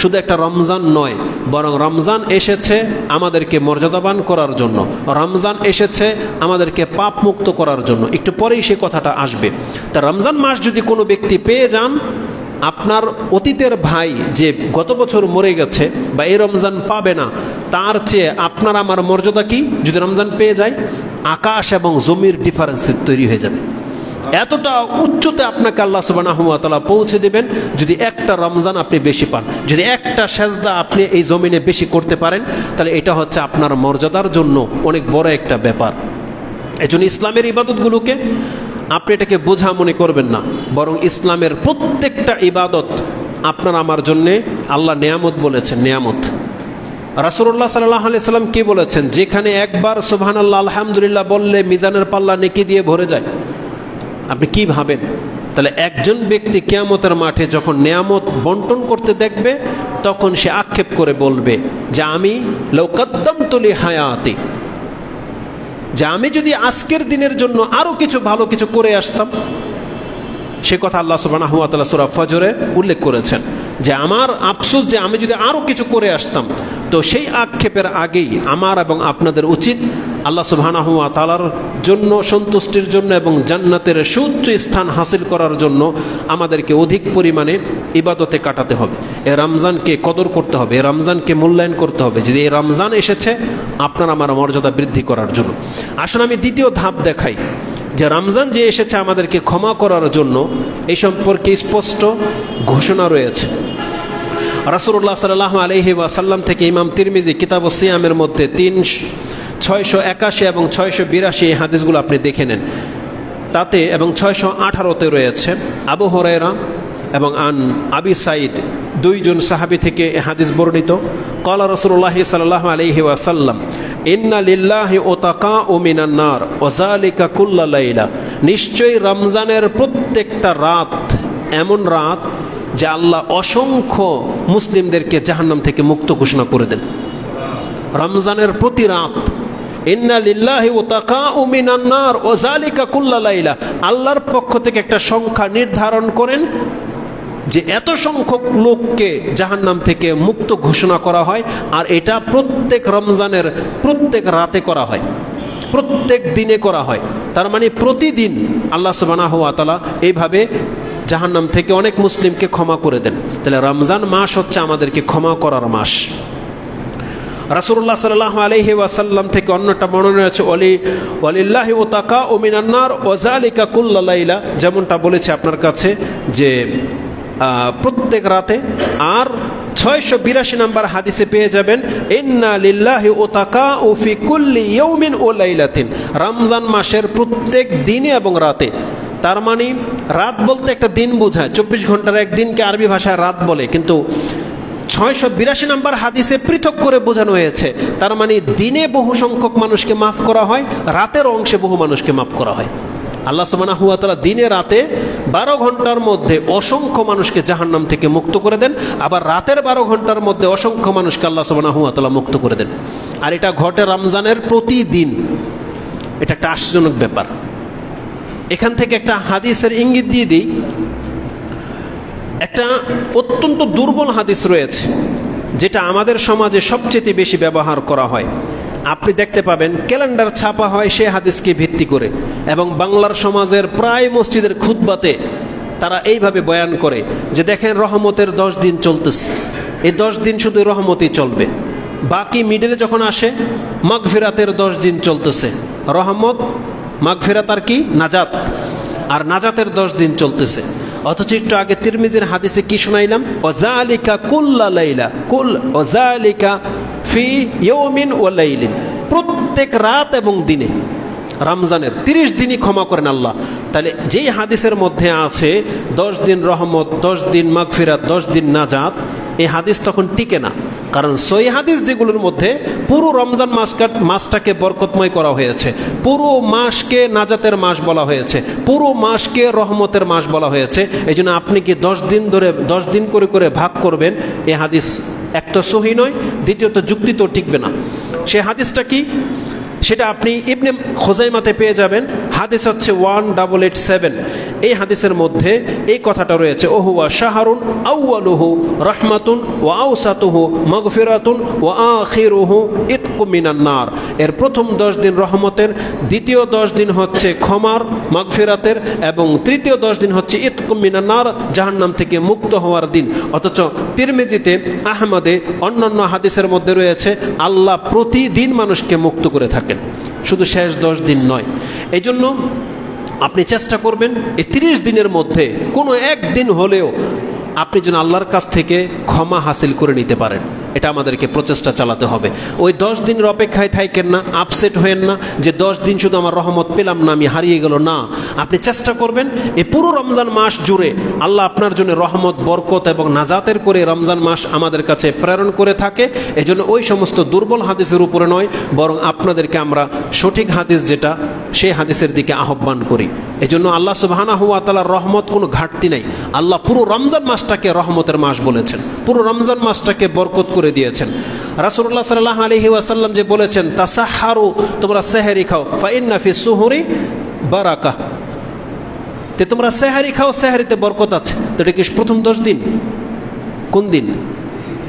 শুধু একটা রমজান নয়, বরং রমজান এসেছে আমাদেরকে মর্যাদাবান করার জন্য। রমজান এসেছে আমাদেরকে পাপ মুক্ত করার জন্য। একটু পরেই সে কথাটা আসবে। তা রমজান মাস যদি কোনো ব্যক্তি পেয়ে যান আপনার অতীতের ভাই যে গত বছর মরে গেছে বা এই রমজান পাবে না, তার চেয়ে আপনার আমার মর্যাদা কি? যদি রমজান পেয়ে যায়, আকাশ এবং জমির ডিফারেন্স তৈরি হয়ে যাবে। এতটা উচ্চতে আপনাকে আল্লাহ সুবাহ পৌঁছে দেবেন যদি একটা রমজান আপনি বেশি পান। যদি একটা সেজদা আপনি এই জমিনে বেশি করতে পারেন, তাহলে এটা হচ্ছে আপনার মর্যাদার জন্য অনেক বড় একটা ব্যাপার। এই জন্য ইসলামের ইবাদতগুলোকে আপনি এটাকে বোঝা মনে করবেন না। বরং ইসলামের প্রত্যেকটা ইবাদত আপনার আমার জন্যে আল্লাহ নেয়ামত বলেছেন, নেয়ামত। রাসুল্লাহ সাল্লাহ সাল্লাম কি বলেছেন? যেখানে একবার সুবহান আল্লাহ আলহামদুলিল্লাহ বললে মিজানের পাল্লা নেকি দিয়ে ভরে যায়। আপনি কি ভাবেন? তাহলে একজন ব্যক্তি কেয়ামতের মাঠে যখন নেয়ামত বন্টন করতে দেখবে, তখন সে আক্ষেপ করে বলবে যে আমি লৌকদ্দম তুলি হায়াতি। যে আমি যদি আজকের দিনের জন্য আরও কিছু ভালো কিছু করে আসতাম, সে কথা আল্লাহ সুবাহ সুরা ফজরে উল্লেখ করেছেন। যে আমার আফসুস যে আমি যদি আরও কিছু করে আসতাম, তো সেই আক্ষেপের আগেই আমার এবং আপনাদের উচিত আল্লাহ সুবহানাহু ওয়া তাআলার জন্য, সন্তুষ্টির জন্য এবং জান্নাতের সুউচ্চ স্থান হাসিল করার জন্য আমাদেরকে অধিক পরিমাণে ইবাদতে কাটাতে হবে। এ রমজানকে কদর করতে হবে, এ রমজানকে মূল্যায়ন করতে হবে। যে এই রমজান এসেছে, আপনার আমার মর্যাদা বৃদ্ধি করার জন্য। আসলে আমি দ্বিতীয় ধাপ দেখাই, যে রমজান যে এসেছে আমাদেরকে ক্ষমা করার জন্য এই সম্পর্কে স্পষ্ট ঘোষণা রয়েছে। রাসুল্লাহ সাল্লাহ আলহি ওয়াসাল্লাম থেকে ইমাম তিরমিজি কিতাব সিয়ামের মধ্যে তিন ছয়শো একাশি এবং ছয়শো বিরাশি এই হাদিসগুলো আপনি দেখে নেন। তাতে এবং ছয়শো আঠারোতে রয়েছে, আবু হরেরা এবং আন আবি সাইদ দুইজন সাহাবি থেকে হাদিস বর্ণিত। কলা রসুল্লাহ সাল্লাহ আলহি ওয়াসাল্লাম, ইন্না লিল্লাহি ওতাকা ও মিনান্নার ওজালিকা কুল্লা লাইলা। নিশ্চয়ই রমজানের প্রত্যেকটা রাত এমন রাত যে আল্লাহ অসংখ্য মুসলিমদেরকে জাহান্নাম থেকে মুক্ত ঘোষণা করে দেন। রমজানের প্রতি রাত মিনান্নার আল্লাহর পক্ষ থেকে একটা সংখ্যা নির্ধারণ করেন যে এত সংখ্যক লোককে জাহান্নাম থেকে মুক্ত ঘোষণা করা হয় আর এটা প্রত্যেক রমজানের প্রত্যেক রাতে করা হয়। প্রত্যেক দিনে করা হয়। তার মানে প্রতিদিন আল্লাহ সুবানা হওয়া তালা এইভাবে জাহান্নাম থেকে অনেক মুসলিমকে ক্ষমা করে দেন। তাহলে রমজান মাস হচ্ছে আমাদেরকে ক্ষমা করার মাস। রাসুল্লাহ সাল্লাহ আলহি ওয়াসাল্লাম থেকে অন্যটা মনে আছে অলি অলিল্লাহি ও তাকা ও মিনান্নার ওজালিকা কুল্লাইলা যেমনটা বলেছে আপনার কাছে যে প্রত্যেক রাতে আর ছয়শো বিরাশি নাম্বার হাদিসে পেয়ে যাবেন, ইন্না লিল্লাহি ও তাকা ও ফি কুল্লি ইয়ৌমিন ও লাইলাতিন। রমজান মাসের প্রত্যেক দিনে এবং রাতে। তার মানে রাত বলতে একটা দিন বোঝায়, চব্বিশ ঘণ্টার একদিনকে আরবি ভাষায় রাত বলে, কিন্তু ছয়শো বিরাশি নাম্বার হাদিসে পৃথক করে বোঝানো হয়েছে। তার মানে দিনে বহু সংখ্যক মানুষকে মাফ করা হয়, রাতের অংশে বহু মানুষকে মাফ করা হয়। আল্লাহ সুবানা হুয়া দিনে রাতে বারো ঘণ্টার মধ্যে অসংখ্য মানুষকে জাহান্নাম থেকে মুক্ত করে দেন, আবার রাতের বারো ঘণ্টার মধ্যে অসংখ্য মানুষকে আল্লাহ সুবানা হুয়া মুক্ত করে দেন। আর এটা ঘটে রমজানের প্রতিদিন। এটা একটা আশ্চর্যজনক ব্যাপার। এখান থেকে একটা হাদিসের ইঙ্গিত দিয়ে দিই একটা অত্যন্ত দুর্বল হাদিস রয়েছে, যেটা আমাদের সমাজে সবচেয়ে বেশি ব্যবহার করা হয়। আপনি দেখতে পাবেন, ক্যালেন্ডার ছাপা হয় সে হাদিসকে ভিত্তি করে, এবং বাংলার সমাজের প্রায় মসজিদের খুদ্বাতে তারা এইভাবে বয়ান করে যে দেখেন রহমতের দশ দিন চলতেছে। এই দশ দিন শুধু রহমতই চলবে। বাকি মিডলে যখন আসে, মাগফিরাতের দশ দিন চলতেছে। রহমত, মাগফিরাত আর কি? নাজাত। আর নাজাতের দশ দিন চলতেছে। অথচ একটু আগে তিরমিজের হাদিসে কি শোনাইলাম? অজালিকা কুল্লা কুল অজালিকা ফি ইয়মিন ও লাইলিন। প্রত্যেক রাত এবং দিনে, রমজানের তিরিশ দিনই ক্ষমা করেন আল্লাহ। তাহলে যেই হাদিসের মধ্যে আছে, দশ দিন রহমত, দশ দিন মাগফিরাত, দশ দিন নাজাত, এই হাদিস তখন টিকে না। কারণ সই হাদিস যেগুলোর মধ্যে পুরো রমজান মাসকা মাসটাকে বরকতময় করা হয়েছে, পুরো মাসকে নাজাতের মাস বলা হয়েছে, পুরো মাসকে রহমতের মাস বলা হয়েছে এই জন্য আপনি কি দশ দিন ধরে, দশ দিন করে করে ভাগ করবেন? এ হাদিস এক তো সহি নয়, দ্বিতীয়ত যুক্তি তো টিকবে না। সে হাদিসটা কি? সেটা আপনি ইবনে খোজাইমাতে পেয়ে যাবেন। হাদিস হচ্ছে ওয়ান ডাবল এইট সেভেন। এই হাদিসের মধ্যে এই কথাটা রয়েছে ওহুয়া শাহরুন আউয়ালুহু রহমাতুন ও আউসাতুহু মগফিরাতুন ও আখিরুহু ইতকু মিনান্নার এর প্রথম দশ দিন রহমতের, দ্বিতীয় দশ দিন হচ্ছে ক্ষমার, মগফিরাতের এবং তৃতীয় দশ দিন হচ্ছে ইতকু মিনান্নার জাহান্নাম থেকে মুক্ত হওয়ার দিন। অথচ তিরমিজিতে, আহমদে অন্যান্য হাদিসের মধ্যে রয়েছে, আল্লাহ প্রতিদিন মানুষকে মুক্ত করে থাকেন। শুধু শেষ দশ দিন নয়। এই জন্য আপনি চেষ্টা করবেন এই তিরিশ দিনের মধ্যে কোনো একদিন হলেও আপনি যেন আল্লাহর কাছ থেকে ক্ষমা হাসিল করে নিতে পারেন। এটা আমাদেরকে প্রচেষ্টা চালাতে হবে। ওই দশ দিনের অপেক্ষায় থাকেন না আপসেট হয়েন না, যে দশ দিন শুধু আমার রহমত পেলাম না, আমি হারিয়ে গেল, না। আপনি চেষ্টা করবেন এই পুরো রমজান মাস জুড়ে আল্লাহ আপনার জন্য রহমত, বরকত এবং নাজাতের করে রমজান মাস আমাদের কাছে প্রেরণ করে থাকে। এজন্য ওই সমস্ত দুর্বল হাদিসের উপরে নয়, বরং আপনাদেরকে আমরা সঠিক হাদিস যেটা, সেই হাদিসের দিকে আহ্বান করি। এজন্য আল্লাহ সুবাহানা হুয়া তালার রহমত কোনো ঘাটতি নেই। আল্লাহ পুরো রমজান মাসটাকে রহমতের মাস বলেছেন। পুরো রমজান মাসটাকে বরকত করে দিয়েছেন। রাসুল্লাহ সাল্লাহ আলহি ওয়াসাল্লাম যে বলেছেন তাসাহারু তোমরা সেহারি খাও ফাইন্নাফি সুহুরি বারাকা। তে তোমরা সেহারি খাও, সেহারিতে বরকত আছে। তো এটা কি প্রথম দশ দিন? কোন দিন?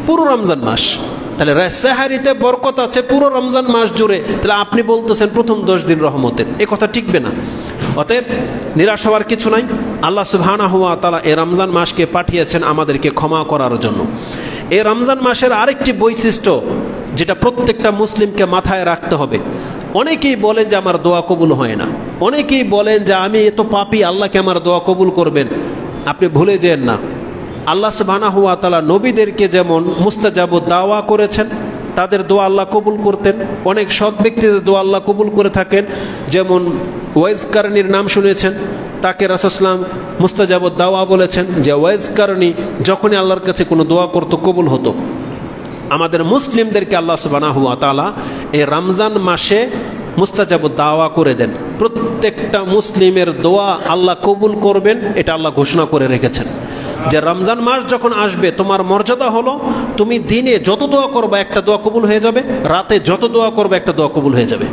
পুরো রমজান মাস। তাহলে সেহারিতে বরকত আছে পুরো রমজান মাস জুড়ে। তাহলে আপনি বলতেছেন প্রথম দশ দিন রহমতের এ কথা টিকবে না। অতএব নিরাশ হওয়ার কিছু নাই। আল্লাহ সুবহানা হুয়া তালা এ রমজান মাসকে পাঠিয়েছেন আমাদেরকে ক্ষমা করার জন্য। এই রমজান মাসের আরেকটি বৈশিষ্ট্য যেটা প্রত্যেকটা মুসলিমকে মাথায় রাখতে হবে। অনেকেই বলেন যে আমার দোয়া কবুল হয় না। অনেকেই বলেন যে আমি এত পাপি, আল্লাহকে আমার দোয়া কবুল করবেন। আপনি ভুলে যেন না। আল্লাহ তালা নবীদেরকে যেমন মুস্তাজাবু দাওয়া করেছেন তাদের দোয়া আল্লাহ কবুল করতেন। অনেক সৎ ব্যক্তিদের দোয়া আল্লাহ কবুল করে থাকেন। যেমন ওয়েজ কারণীর নাম শুনেছেন, তাকে রাসুসলাম মুস্তাজাবুদ দাওয়া বলেছেন যে ওয়েজ কারণী যখনই আল্লাহর কাছে কোনো দোয়া করতো, কবুল হতো। আমাদের মুসলিমদেরকে আল্লাহ সুবানা হুয়া তালা এই রমজান মাসে মুস্তাজাবুদ দাওয়া করে দেন। প্রত্যেকটা মুসলিমের দোয়া আল্লাহ কবুল করবেন, এটা আল্লাহ ঘোষণা করে রেখেছেন। যে রমজান মাস যখন আসবে, তোমার মর্যাদা হলো, তুমি দিনে যত দোয়া করবে, একটা দোয়া কবুল হয়ে যাবে, রাতে যত দোয়া করবে, একটা দোয়া কবুল হয়ে যাবে।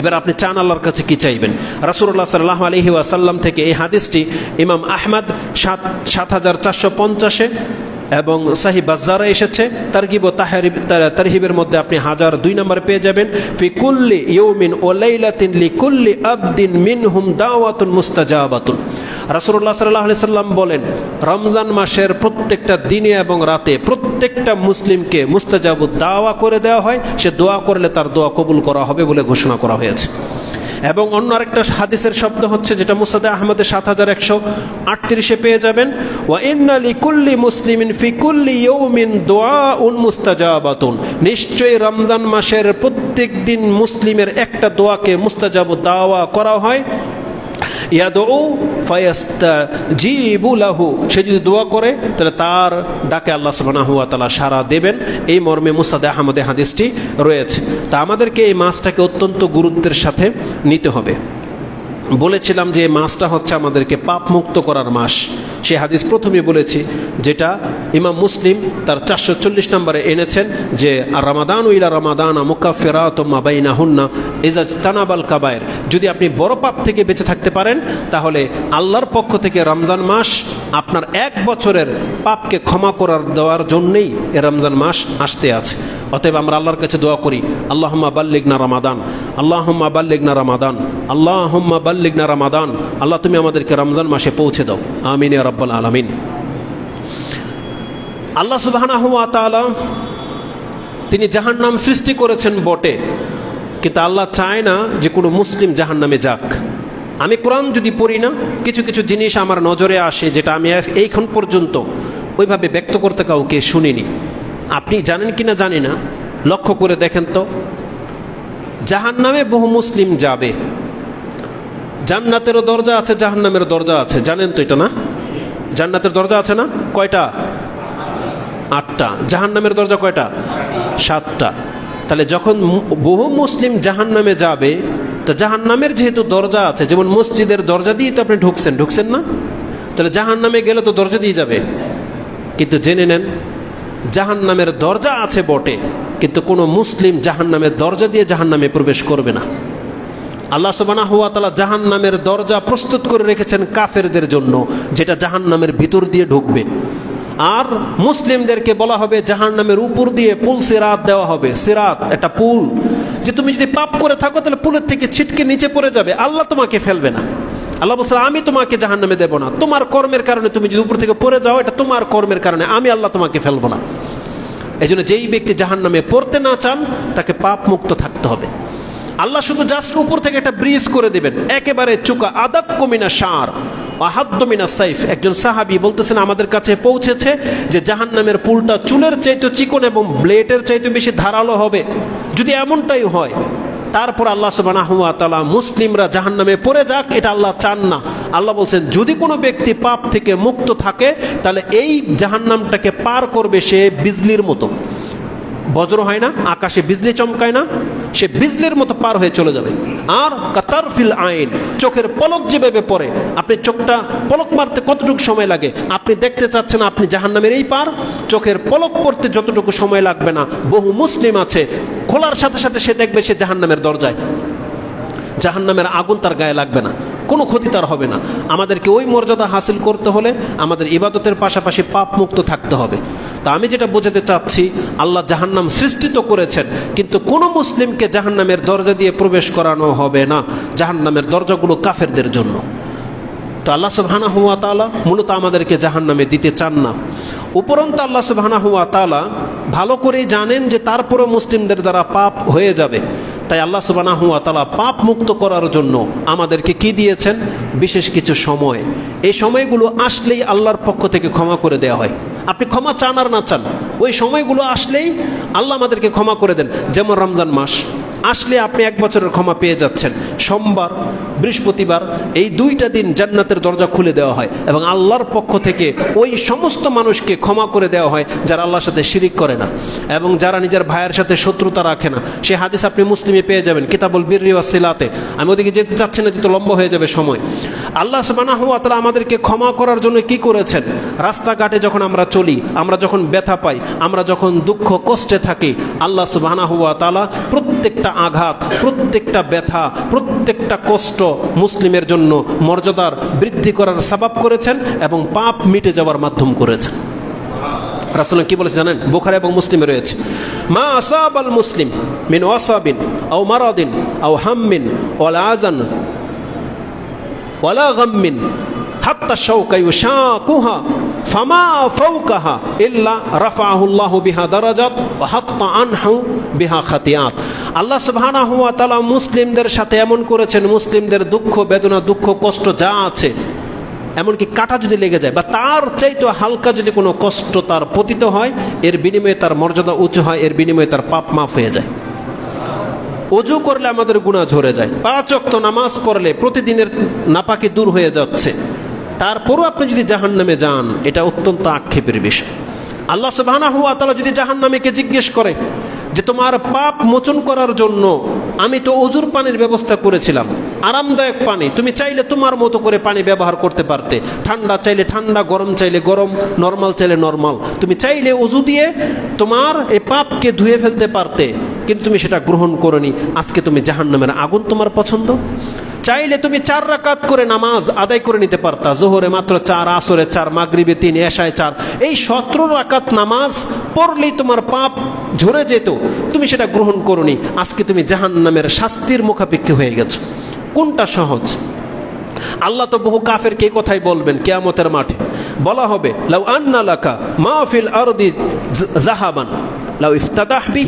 এবার আপনি চান আল্লাহর কাছে কি চাইবেন? রাসুল্লাহ সাল্লাহ আলহি ওয়াসাল্লাম থেকে এই হাদিসটি ইমাম আহমদ সাত সাত হাজার চারশো পঞ্চাশে এবং সাহি বাজারে এসেছে, তারগিব তাহারিব তারহিবের মধ্যে আপনি হাজার দুই নম্বরে পেয়ে যাবেন, ফি কুল্লি ইউমিন ও লাইলাতিন লি কুল্লি আবদিন মিনহুম দাওয়াতুন মুস্তাজাবাতুন। রাসুল্লাহ সাল্লাহ সাল্লাম বলেন, রমজান মাসের প্রত্যেকটা দিনে এবং রাতে প্রত্যেকটা মুসলিমকে মুস্তাজাবু দাওয়া করে দেওয়া হয়। সে দোয়া করলে তার দোয়া কবুল করা হবে বলে ঘোষণা করা হয়েছে। এবং অন্য আরেকটা হাদিসের শব্দ হচ্ছে, যেটা মুসাদে আহমদের সাত হাজার একশো আটত্রিশে পেয়ে যাবেন, ওয়া ইন্নালি কুল্লি মুসলিমিন ফি কুল্লি ইয়ৌমিন দোয়া উন মুস্তাজাবাতুন। নিশ্চয়ই রমজান মাসের প্রত্যেক দিন মুসলিমের একটা দোয়াকে মুস্তাজাবু দাওয়া করা হয়। ইয়াদউ ফায়াস্তা জিবুলাহু সে যদি দোয়া করে, তাহলে তার ডাকে আল্লাহ সুবহানাহু হুয়া তালা সাড়া দেবেন। এই মর্মে মুসাদে আহমদে হাদিসটি রয়েছে। তা আমাদেরকে এই মাছটাকে অত্যন্ত গুরুত্বের সাথে নিতে হবে। বলেছিলাম যে মাসটা হচ্ছে আমাদেরকে পাপ মুক্ত করার মাস। সে হাদিস প্রথমে বলেছি, যেটা ইমাম মুসলিম তার চারশো চল্লিশ নম্বরে এনেছেন যে রামাদান উইলা রামাদান মুকা ফেরাত মাবাইনা হুন্না এজাজ তানাবাল কাবায়ের যদি আপনি বড় পাপ থেকে বেঁচে থাকতে পারেন, তাহলে আল্লাহর পক্ষ থেকে রমজান মাস আপনার এক বছরের পাপকে ক্ষমা করার দেওয়ার জন্যেই এ রমজান মাস আসতে আছে। অতএব আমরা আল্লাহর কাছে দোয়া করি, আল্লাহম্মা বাল্লিগনা রামাদান, আল্লাহম্মা বাল্লিগনা রামাদান, আল্লাহম্মা বাল্লিগনা রামাদান। আল্লাহ, তুমি আমাদেরকে রমজান মাসে পৌঁছে দাও। আমিন রব্বাল আলমিন। আল্লাহ তাআলা, তিনি জাহান্নাম সৃষ্টি করেছেন বটে, কিন্তু আল্লাহ চায় না যে কোনো মুসলিম জাহান্নামে যাক। আমি কোরআন যদি পড়ি না, কিছু কিছু জিনিস আমার নজরে আসে, যেটা আমি এইখন পর্যন্ত ওইভাবে ব্যক্ত করতে কাউকে শুনিনি। আপনি জানেন কি না জানি না, লক্ষ্য করে দেখেন তো। জাহান নামে বহু মুসলিম যাবে। জান্নাতেরও দরজা আছে জাহান্নামের দরজা আছে। জানেন তো এটা না? জান্নাতের দরজা আছে না? কয়টা? আটটা। জাহান্নামের দরজা কয়টা? সাতটা। তাহলে যখন বহু মুসলিম জাহান্নামে যাবে, তো জাহান্নামের যেহেতু দরজা আছে, যেমন মসজিদের দরজা দিয়ে তো আপনি ঢুকছেন ঢুকছেন না? তাহলে জাহান্নামে গেলে তো দরজা দিয়ে যাবে। কিন্তু জেনে নেন জাহান নামের দরজা আছে বটে, কিন্তু কোনো মুসলিম জাহান নামের দরজা দিয়ে জাহান নামে প্রবেশ করবে না। আল্লাহ সবানা হুয়া তালা জাহান নামের দরজা প্রস্তুত করে রেখেছেন কাফেরদের জন্য, যেটা জাহান নামের ভিতর দিয়ে ঢুকবে। আর মুসলিমদেরকে বলা হবে জাহান নামের উপর দিয়ে পুল সিরাত দেওয়া হবে। সিরাত, একটা পুল। যে তুমি যদি পাপ করে থাকো, তাহলে পুলের থেকে ছিটকে নিচে পড়ে যাবে। আল্লাহ তোমাকে ফেলবে না। আল্লাহ বলছে, আমি তোমাকে জাহান নামে দেবো না। তোমার কর্মের কারণে তুমি যদি উপর থেকে পড়ে যাও, এটা তোমার কর্মের কারণে। আমি আল্লাহ তোমাকে ফেলব না। এই জন্য যেই ব্যক্তি জাহান নামে পড়তে না চান, তাকে পাপ মুক্ত থাকতে হবে। আল্লাহ শুধু জাস্ট উপর থেকে একটা ব্রিজ করে দেবেন। একেবারে চুকা আদাক কমিনা সার আহাদ্দমিনা সাইফ। একজন সাহাবি বলতেছেন, আমাদের কাছে পৌঁছেছে যে জাহান নামের পুলটা চুলের চাইতে চিকন এবং ব্লেডের চাইতে বেশি ধারালো হবে। যদি এমনটাই হয় তারপর আল্লাহ সুবাহ মুসলিমরা জাহান নামে পড়ে যাক, এটা আল্লাহ চান না। আল্লাহ বলছেন, যদি কোনো ব্যক্তি পাপ থেকে মুক্ত থাকে, তাহলে এই জাহান্নামটাকে পার করবে সে বিজলির মতো। বজ্র হয় না, আকাশে বিজলি চমকায় না, সে বিজলির মতো পার হয়ে চলে যাবে। আর কাতার ফিল আইন, চোখের পলক যেভাবে পড়ে, আপনি চোখটা পলক মারতে কতটুকু সময় লাগে? আপনি দেখতে চাচ্ছেন আপনি জাহান্নামের এই পার, চোখের পলক পড়তে যতটুকু সময় লাগবে না, বহু মুসলিম আছে, খোলার সাথে সাথে সে দেখবে সে জাহান্নামের দরজায়। জাহান্নামের আগুন তার গায়ে লাগবে না। কোনো ক্ষতি তার হবে না। আমাদেরকে ওই মর্যাদা হাসিল করতে হলে আমাদের ইবাদতের পাশাপাশি পাপ মুক্ত থাকতে হবে। তা আমি যেটা বোঝাতে চাচ্ছি, আল্লাহ জাহান্নাম সৃষ্টি তো করেছেন, কিন্তু কোনো মুসলিমকে জাহান্নামের দরজা দিয়ে প্রবেশ করানো হবে না, জাহান্নামের দরজাগুলো কাফেরদের জন্য। তো আল্লাহ সুবহানা হুয়া তালা মূলত আমাদেরকে জাহান নামে দিতে চান না। উপরন্ত আল্লাহ সুবহানা হুয়া তালা ভালো করেই জানেন যে তারপরে মুসলিমদের দ্বারা পাপ হয়ে যাবে। তাই আল্লাহ সুবানা হুয়া তালা পাপ মুক্ত করার জন্য আমাদেরকে কি দিয়েছেন? বিশেষ কিছু সময়। এই সময়গুলো আসলেই আল্লাহর পক্ষ থেকে ক্ষমা করে দেওয়া হয়। আপনি ক্ষমা চান আর না চান, ওই সময়গুলো আসলেই আল্লাহ আমাদেরকে ক্ষমা করে দেন, যেমন রমজান মাস। আসলে আপনি এক বছরের ক্ষমা পেয়ে যাচ্ছেন। সোমবার, বৃহস্পতিবার এই দুইটা দিন জান্নাতের দরজা খুলে দেওয়া হয় এবং আল্লাহর পক্ষ থেকে ওই সমস্ত মানুষকে ক্ষমা করে দেওয়া হয় যারা আল্লাহর সাথে শিরিক করে না এবং যারা নিজের ভাইয়ের সাথে শত্রুতা রাখে না। সে হাদিস আপনি মুসলিমে পেয়ে যাবেন, কিতাবুল বীর সিলাতে। আমি ওদিকে যেতে চাচ্ছি না যেতে লম্বা হয়ে যাবে সময়। আল্লাহ সুবানাহ তালা আমাদেরকে ক্ষমা করার জন্য কি করেছেন? রাস্তাঘাটে যখন আমরা চলি, আমরা যখন ব্যথা পাই, আমরা যখন দুঃখ কষ্টে থাকি, আল্লাহ সুবাহ তালা প্রত্যেকটা আঘাত, প্রত্যেকটা ব্যথা, প্রত্যেকটা কষ্ট মুসলিমের জন্য মর্যাদার বৃদ্ধি করার সাবাব করেছেন এবং পাপ মিটে যাওয়ার মাধ্যম করেছেন। রাসুল কি বলেছে জানেন? বুখারে এবং মুসলিমে রয়েছে। মা আসাব আল মুসলিম মিন ওয়াসাবিন আও মারাদিন আও হাম্মিন ওয়ালা আজান ওয়ালা গাম্মিন হাত্তা শাওকা ইউশাকুহা বিহা বিহা খাতিয়াত। মুসলিমদের সাথে এমন করেছেন, মুসলিমদের দুঃখ, বেদনা, দুঃখ, কষ্ট যা আছে, এমনকি কাটা যদি লেগে যায় বা তার চাইতে হালকা যদি কোনো কষ্ট তার পতিত হয়, এর বিনিময়ে তার মর্যাদা উঁচু হয়, এর বিনিময়ে তার পাপ মাফ হয়ে যায়। অজু করলে আমাদের গুণা ঝরে যায়। পাঁচ অক্ত নামাজ পড়লে প্রতিদিনের নাপাকি দূর হয়ে যাচ্ছে। তারপরও আপনি যদি জাহান নামে যান, এটা অত্যন্ত আক্ষেপের বিষয়। আল্লাহ সুবাহানা হুয়া তালা যদি জাহান নামেকে জিজ্ঞেস করে যে তোমার পাপ মোচন করার জন্য আমি তো অজুর পানির ব্যবস্থা করেছিলাম, আরামদায়ক পানি, তুমি চাইলে তোমার মতো করে পানি ব্যবহার করতে পারতে। ঠান্ডা চাইলে ঠান্ডা, গরম চাইলে গরম, নর্মাল চাইলে নর্মাল। তুমি চাইলে অজু দিয়ে তোমার এই পাপকে ধুয়ে ফেলতে পারতে, কিন্তু তুমি সেটা গ্রহণ করনি। আজকে তুমি জাহান্নামের আগুন তোমার পছন্দ? চাইলে তুমি চার রাকাত করে নামাজ আদায় করে নিতে পারতা। জোহরে মাত্র চার, আসরে চার, মাগরিবে তিন, এশায় চার। এই সতেরো রাকাত নামাজ পড়লেই তোমার পাপ ঝরে যেত। তুমি সেটা গ্রহণ করনি। আজকে তুমি জাহান নামের শাস্তির মুখাপেক্ষী হয়ে গেছো। কোনটা সহজ? আল্লাহ তো বহু কাফের কে কথাই বলবেন কেয়ামতের মাঠে। বলা হবে, লাউ আন্না লাকা মাহফিল আরদি জাহাবান, লাউ ইফতাদাহবি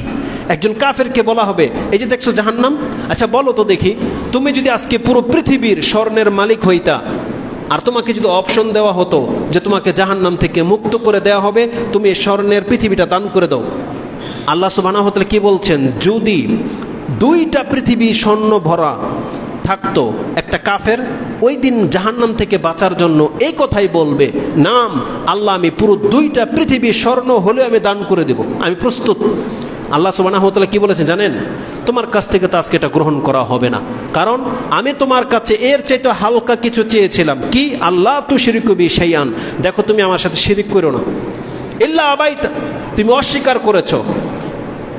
একজন কাফেরকে বলা হবে, এই যে দেখছ জাহান্নাম আচ্ছা বলো তো দেখি, তুমি যদি আজকে পুরো পৃথিবীর স্বর্ণের মালিক হইতা, আর তোমাকে যদি অপশন দেওয়া হতো যে তোমাকে জাহান্নাম থেকে মুক্ত করে দেওয়া হবে, তুমি স্বর্ণের পৃথিবীটা দান করে দাও। আল্লাহ সুবাহ কি বলছেন? যদি দুইটা পৃথিবী স্বর্ণ ভরা থাকতো, একটা কাফের ওই দিন জাহান্নাম থেকে বাঁচার জন্য এই কথাই বলবে, নাম, আল্লাহ আমি পুরো দুইটা পৃথিবী স্বর্ণ হলেও আমি দান করে দেব। আমি প্রস্তুত। আল্লাহ সুবাহ কি বলেছেন জানেন? তোমার কাছ থেকে তো আজকে এটা গ্রহণ করা হবে না। কারণ আমি তোমার কাছে এর চাইতে হালকা কিছু চেয়েছিলাম। কি? আল্লাহ তু শিরিকবি সেইয়ান দেখো তুমি আমার সাথে শিরিক করো না। ইল্লা আবাইতা। তুমি অস্বীকার করেছ।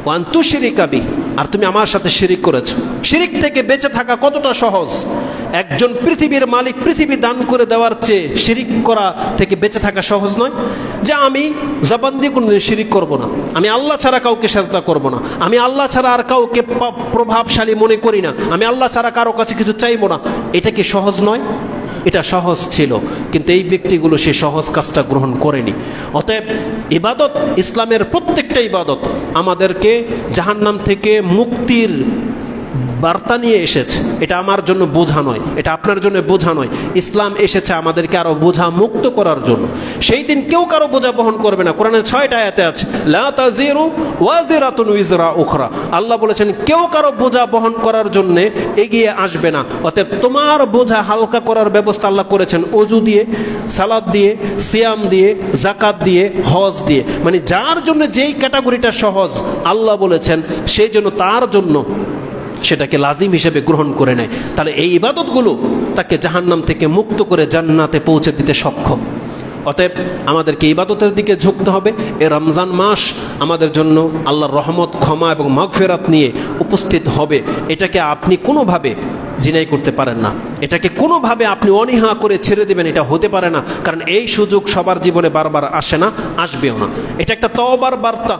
ওয়ান তু শিরিকাবি আর তুমি আমার সাথে শিরিক করেছ। শিরিক থেকে বেঁচে থাকা কতটা সহজ? একজন পৃথিবীর মালিক পৃথিবী দান করে দেওয়ার চেয়ে শিরিক করা থেকে বেঁচে থাকা সহজ নয়। যে আমি জবান দিয়ে কোনোদিন শিরিক করব না। আমি আল্লাহ ছাড়া কাউকে সাজদা করব না। আমি আল্লাহ ছাড়া আর কাউকে প্রভাবশালী মনে করি না। আমি আল্লাহ ছাড়া কারও কাছে কিছু চাইব না। এটা কি সহজ নয়? এটা সহজ ছিল, কিন্তু এই ব্যক্তিগুলো সে সহজ কাজটা গ্রহণ করেনি। অতএব ইবাদত, ইসলামের প্রত্যেকটা ইবাদত আমাদেরকে জাহান্নাম থেকে মুক্তির বার্তা নিয়ে এসেছে। এটা আমার জন্য বোঝা নয়, এটা আপনার জন্য বোঝা নয়। ইসলাম এসেছে আমাদেরকে আরও বোঝা মুক্ত করার জন্য। সেই দিন কেউ কারও বোঝা বহন করবে না। কোরআনের ছয়টা আয়াতে আছে উখরা। আল্লাহ বলেছেন, কেউ কারও বোঝা বহন করার জন্য এগিয়ে আসবে না। অতএব তোমার বোঝা হালকা করার ব্যবস্থা আল্লাহ করেছেন। অজু দিয়ে, সালাদ দিয়ে, সিয়াম দিয়ে জাকাত দিয়ে, হজ দিয়ে। মানে যার জন্য যেই ক্যাটাগরিটা সহজ, আল্লাহ বলেছেন, সেই জন্য তার জন্য সেটাকে লাজিম হিসেবে গ্রহণ করে নেয়। তাহলে এই ইবাদতগুলো তাকে জাহান্নাম থেকে মুক্ত করে জান্নাতে পৌঁছে দিতে সক্ষম। অতএব আমাদেরকে ইবাদতের দিকে ঝুঁকতে হবে। এ রমজান মাস আমাদের জন্য আল্লাহর রহমত, ক্ষমা এবং মাগফেরাত নিয়ে উপস্থিত হবে। এটাকে আপনি কোনোভাবে ডিনাই করতে পারেন না। এটাকে কোনোভাবে আপনি অনীহা করে ছেড়ে দেবেন, এটা হতে পারে না। কারণ এই সুযোগ সবার জীবনে বারবার আসে না, আসবেও না। এটা একটা তওবার বার্তা।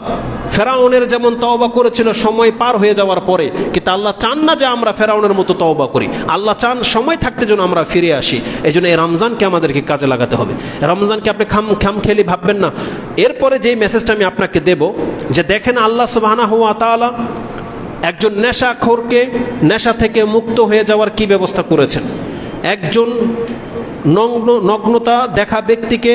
ফেরাউনের যেমন তওবা করেছিল, সময় পার হয়ে যাওয়ার পরে, কিন্তু আল্লাহ চান না যে আমরা ফেরাউনের মতো তওবা করি। আল্লাহ চান সময় থাকতে যেন আমরা ফিরে আসি। এই জন্য এই রমজানকে আমাদেরকে কাজে লাগাতে হবে। রমজানকে আপনি খাম খাম খেলি ভাববেন না। এরপরে যেই মেসেজটা আমি আপনাকে দেব, যে দেখেন আল্লাহ সুবাহানা হুয়া তাআলা একজন নেশাখোরকে নেশা থেকে মুক্ত হয়ে যাওয়ার কি ব্যবস্থা করেছেন? একজন নগ্ন, নগ্নতা দেখা ব্যক্তিকে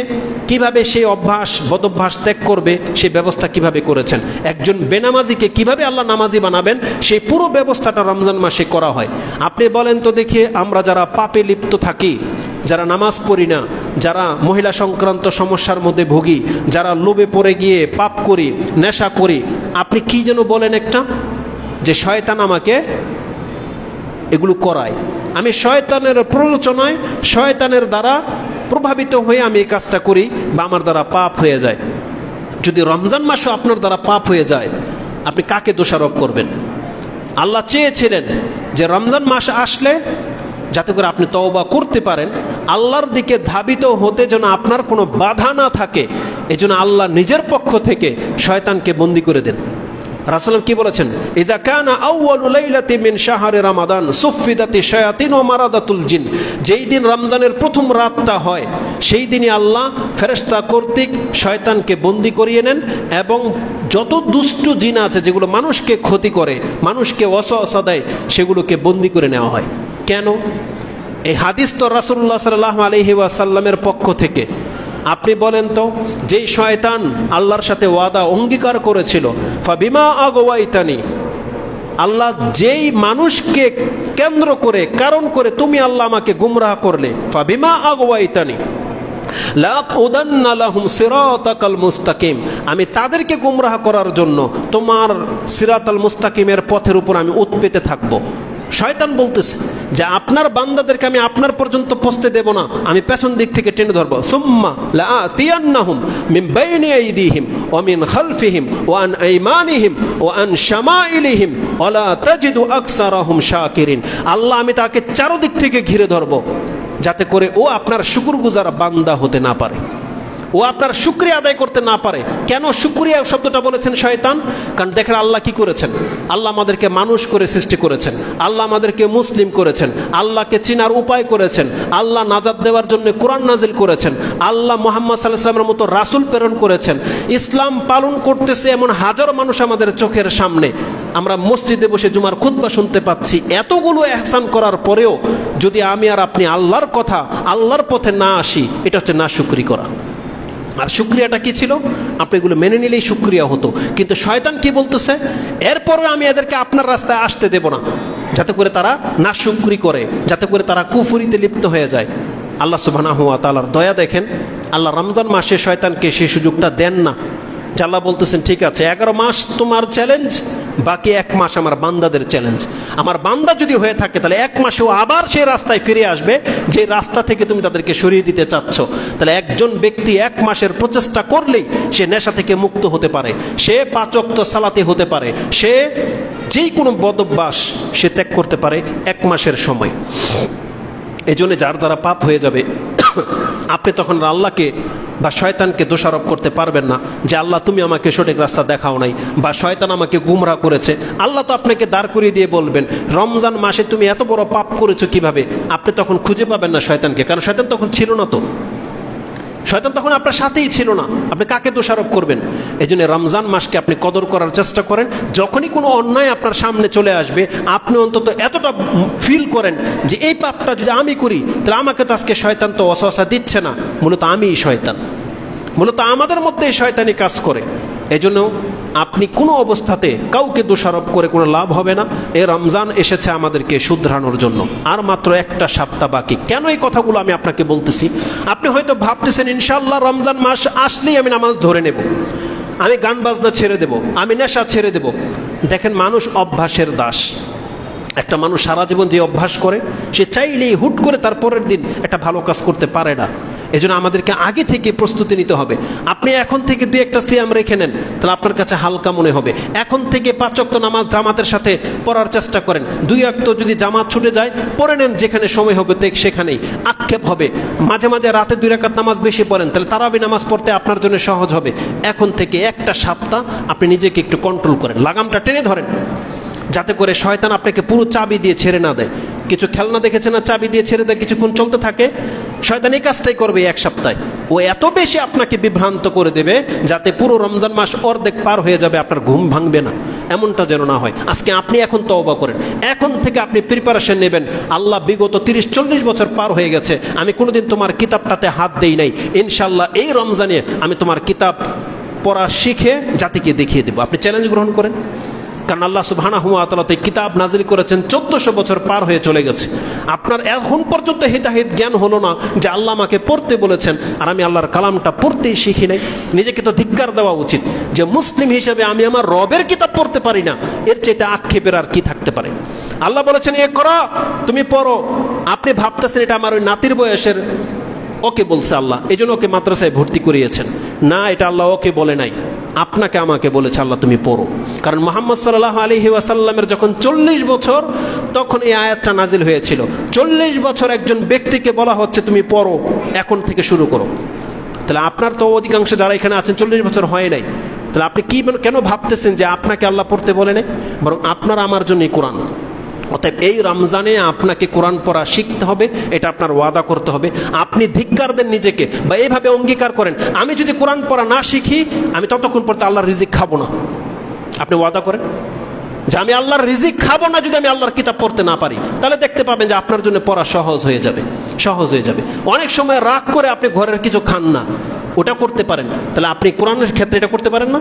কীভাবে সেই অভ্যাস, বদভ্যাস ত্যাগ করবে সেই ব্যবস্থা কীভাবে করেছেন? একজন বেনামাজিকে কীভাবে আল্লাহ নামাজি বানাবেন সেই পুরো ব্যবস্থাটা রমজান মাসে করা হয়। আপনি বলেন তো দেখে, আমরা যারা পাপে লিপ্ত থাকি, যারা নামাজ পড়ি না, যারা মহিলা সংক্রান্ত সমস্যার মধ্যে ভুগি, যারা লোভে পড়ে গিয়ে পাপ করি, নেশা করি, আপনি কি যেন বলেন একটা? যে শয়তান আমাকে এগুলো করায়। আমি শয়তানের প্ররোচনায়, শয়তানের দ্বারা প্রভাবিত হয়ে আমি এই কাজটা করি বা আমার দ্বারা পাপ হয়ে যায়। যদি রমজান মাসও আপনার দ্বারা পাপ হয়ে যায়, আপনি কাকে দোষারোপ করবেন? আল্লাহ চেয়েছিলেন যে রমজান মাস আসলে যাতে করে আপনি তওবা করতে পারেন। আল্লাহর দিকে ধাবিত হতে যেন আপনার কোনো বাধা না থাকে, এজন্য আল্লাহ নিজের পক্ষ থেকে শয়তানকে বন্দি করে দেন। রাসূলুল্লাহ কি বলেছেন? ইযা কানা আউয়ালু লাইলাতি মিন শাহরি রমাদান সুফিদাতি শায়াতিন ও মারাদাতুল জিন। যেই দিন রমজানের প্রথম রাতটা হয়, সেই দিনই আল্লাহ ফেরেশতা কর্তৃক শয়তানকে বন্দি করিয়ে নেন এবং যত দুষ্ট জিন আছে, যেগুলো মানুষকে ক্ষতি করে, মানুষকে ওয়াসওয়াসা দেয়, সেগুলোকে বন্দি করে নেওয়া হয়। কেন? এই হাদিস তো রাসূলুল্লাহ সাল্লাল্লাহু আলাইহি ওয়াসাল্লামের পক্ষ থেকে। আপনি বলেন তো, যেই শয়তান আল্লাহর সাথে ওয়াদা অঙ্গীকার করেছিল, ফাবিমা আগোয়াইতানি, আল্লাহ যেই মানুষকে কেন্দ্র করে, কারণ করে তুমি আল্লাহ আমাকে গুমরাহ করলে, ফাবিমা আগোয়াইতানি মুস্তাকিম, আমি তাদেরকে গুমরাহ করার জন্য তোমার সিরাত আল মুস্তাকিমের পথের উপর আমি উৎপেতে থাকব। শয়তান বলতেছে যে আপনার বান্দাদেরকে আমি আপনার পর্যন্ত পৌঁছতে দেব না। আমি পেছন দিক থেকে টেনে ধরবো। সুম্মা লাআতিয়ান্নাহুম মিন বাইনি আইদিহিম ওয়া মিন খালফিহিম ওয়া আন আইমানিহিম ওয়া আন শামাইলিহিম ওয়ালা তাজিদু আকসারাহুম শাকিরিন। আল্লাহ, আমি তাকে চারদিক থেকে ঘিরে ধরবো যাতে করে ও আপনার শুকুরগুজার বান্দা হতে না পারে। ও আপনার শুক্রিয়া আদায় করতে না পারে। কেন শুক্রিয়া শব্দটা বলেছেন শয়তান? কারণ দেখেন আল্লাহ কি করেছেন? আল্লাহ আমাদেরকে মানুষ করে সৃষ্টি করেছেন। আল্লাহ আমাদেরকে মুসলিম করেছেন। আল্লাহকে চিনার উপায় করেছেন। আল্লাহ নাজাদ দেওয়ার জন্য কোরআন নাজিল করেছেন। আল্লাহ মোহাম্মদ সাল্লাহ সাল্লামের মতো রাসুল প্রেরণ করেছেন। ইসলাম পালন করতেছে এমন হাজারো মানুষ আমাদের চোখের সামনে। আমরা মসজিদে বসে জুমার খুতবা শুনতে পাচ্ছি। এতগুলো এহসান করার পরেও যদি আমি আর আপনি আল্লাহর কথা, আল্লাহর পথে না আসি, এটা হচ্ছে না শুক্রি করা। আর শুক্রিয়াটা কি ছিল? আপনি এগুলো মেনে নিলেই শুক্রিয়া হতো। কিন্তু শয়তান কি বলতেছে? এরপরে আমি এদেরকে আপনার রাস্তায় আসতে দেব না। যাতে করে তারা না শুক্রি করে, যাতে করে তারা কুফুরিতে লিপ্ত হয়ে যায়। আল্লাহ সুবাহ হুয়া তালার দয়া দেখেন। আল্লাহ রমজান মাসে শয়তানকে সেই সুযোগটা দেন না। আল্লাহ বলতেছেন, ঠিক আছে, এগারো মাস তোমার চ্যালেঞ্জ বাকি এক মাস আমার বান্দাদের চ্যালেঞ্জ আমার বান্দা যদি হয়ে থাকে, তাহলে এক মাসেও আবার সেই রাস্তায় ফিরে আসবে, যে রাস্তা থেকে তুমি তাদেরকে সরিয়ে দিতে চাচ্ছ। তাহলে একজন ব্যক্তি এক মাসের প্রচেষ্টা করলেই সে নেশা থেকে মুক্ত হতে পারে। সে পাচক্ত সালাতে হতে পারে। সে যেই কোনো বদভ্যাস সে ত্যাগ করতে পারে এক মাসের সময়। এজন্য যার দ্বারা পাপ হয়ে যাবে, আপনি তখন আল্লাহকে বা শয়তানকে দোষারোপ করতে পারবেন না যে, আল্লাহ, তুমি আমাকে সঠিক রাস্তা দেখাও নাই। বা, শয়তান আমাকে গুমরা করেছে। আল্লাহ তো আপনাকে দাঁড় করিয়ে দিয়ে বলবেন, রমজান মাসে তুমি এত বড় পাপ করেছ কীভাবে? আপনি তখন খুঁজে পাবেন না শয়তানকে, কারণ শয়তান তখন ছিল না তো। শয়তান তখন আপনার সাথেই ছিল না। আপনি কাকে দোষারোপ করবেন? এই জন্য রমজান মাসকে আপনি কদর করার চেষ্টা করেন। যখনই কোনো অন্যায় আপনার সামনে চলে আসবে, আপনি অন্তত এতটা ফিল করেন যে এই পাপটা যদি আমি করি, তাহলে আমাকে তো আজকে শয়তান তো অসহসা দিচ্ছে না। মূলত আমিই শয়তান। মূলত আমাদের মধ্যে এই শয়তানি কাজ করে। এজন্য আপনি কোনো অবস্থাতে কাউকে দোষারোপ করে কোনো লাভ হবে না। এ রমজান এসেছে আমাদেরকে শুধরানোর জন্য। আর মাত্র একটা সপ্তাহ বাকি। কেন এই কথাগুলো আমি আপনাকে বলতেছি? আপনি হয়তো ভাবতেছেন ইনশাল্লাহ রমজান মাস আসলেই আমি নামাজ ধরে নেব। আমি গান বাজনা ছেড়ে দেব, আমি নেশা ছেড়ে দেব। দেখেন, মানুষ অভ্যাসের দাস। একটা মানুষ সারা জীবন যে অভ্যাস করে, সে চাইলেই হুট করে তার পরের দিন একটা ভালো কাজ করতে পারে না। এজন্য আমাদেরকে আগে থেকে প্রস্তুতি নিতে হবে। আপনি এখন থেকে দুই একটা সিয়াম রেখে নেন, তাহলে আপনার কাছে হালকা মনে হবে। এখন থেকে পাঁচক্ত নামাজ জামাতের সাথে পড়ার চেষ্টা করেন। দুই অক্ত যদি জামাত ছুটে যায়, পড়ে নেন যেখানে সময় হবে তো সেখানেই। আক্ষেপ হবে। মাঝে মাঝে রাতে দুই রাকাত নামাজ বেশি পড়েন, তাহলে তারাবি নামাজ পড়তে আপনার জন্য সহজ হবে। এখন থেকে একটা সপ্তাহ আপনি নিজেকে একটু কন্ট্রোল করেন। লাগামটা টেনে ধরেন, যাতে করে শয়তান আপনাকে পুরো চাবি দিয়ে ছেড়ে না দেয়। কিছু খেলনা দেখেছে না, চাবি দিয়ে ছেড়ে দেয়, কিছুক্ষণ চলতে থাকে। শয়তান এই কাজটাই করবে এক সপ্তাহে। ও এত বেশি আপনাকে বিভ্রান্ত করে দেবে যাতে পুরো রমজান মাস অর্ধেক পার হয়ে যাবে, আপনার ঘুম ভাঙবে না। এমনটা যেন না হয়। আজকে আপনি এখন তওবা করেন। এখন থেকে আপনি প্রিপারেশন নেবেন। আল্লাহ বিগত তিরিশ, চল্লিশ বছর পার হয়ে গেছে। আমি কোনোদিন তোমার কিতাবটাতে হাত দেই নাই। ইনশাল্লাহ এই রমজানে আমি তোমার কিতাব পড়া শিখে জাতিকে দেখিয়ে দেবো। আপনি চ্যালেঞ্জ গ্রহণ করেন? কারণ আল্লাহ সুবহানা হুয়া কিতাব নাজিল করেছেন চোদ্দশো বছর পার হয়ে চলে গেছে। আপনার এখন পর্যন্ত হিতাহিত জ্ঞান হলো না যে আল্লাহ আমাকে পড়তে বলেছেন আর আমি আল্লাহর কালামটা পড়তেই শিখি নাই। নিজেকে তো ধিক্কার দেওয়া উচিত যে মুসলিম হিসেবে আমি আমার রবের কিতাব পড়তে পারি না। এর চাইতে আক্ষেপের আর কি থাকতে পারে? আল্লাহ বলেছেন, এ করো, তুমি পড়ো। আপনি ভাবতেছেন এটা আমার ওই নাতির বয়সের। ওকে বলছে আল্লাহ, এই ওকে মাদ্রাসায় ভর্তি করিয়েছেন। না, এটা আল্লাহ ওকে বলে নাই। আপনাকে আমাকে বলেছে, আল্লাহ, তুমি পড়ো। কারণ মোহাম্মদ সাল্লাহ আলহি ওয়াসাল্লামের যখন চল্লিশ বছর, তখন এই আয়াতটা নাজিল হয়েছিল। চল্লিশ বছর একজন ব্যক্তিকে বলা হচ্ছে, তুমি পড়ো, এখন থেকে শুরু করো। তাহলে আপনার তো অধিকাংশ যারা এখানে আছেন, চল্লিশ বছর হয় নাই। তাহলে আপনি কি কেন ভাবতেছেন যে আপনাকে আল্লাহ পড়তে বলে নাই? বরং আপনার আমার জন্যই কোরআন। অতএব এই রমজানে আপনাকে কোরআন পড়া শিখতে হবে, এটা আপনার ওয়াদা করতে হবে। আপনি ধিক্কার দেন নিজেকে, বা এইভাবে অঙ্গীকার করেন, আমি যদি কোরআন পড়া না শিখি, আমি ততক্ষণ পড়তে আল্লাহর রিজিক খাব না। আপনি ওয়াদা করেন? যে আমি আল্লাহর রিজিক খাব না যদি আমি আল্লাহর কিতাব পড়তে না পারি। তাহলে দেখতে পাবেন যে আপনার জন্য পড়া সহজ হয়ে যাবে, সহজ হয়ে যাবে। অনেক সময় রাগ করে আপনি ঘরের কিছু খান না, ওটা করতে পারেন। তাহলে আপনি কোরআনের ক্ষেত্রে এটা করতে পারেন না?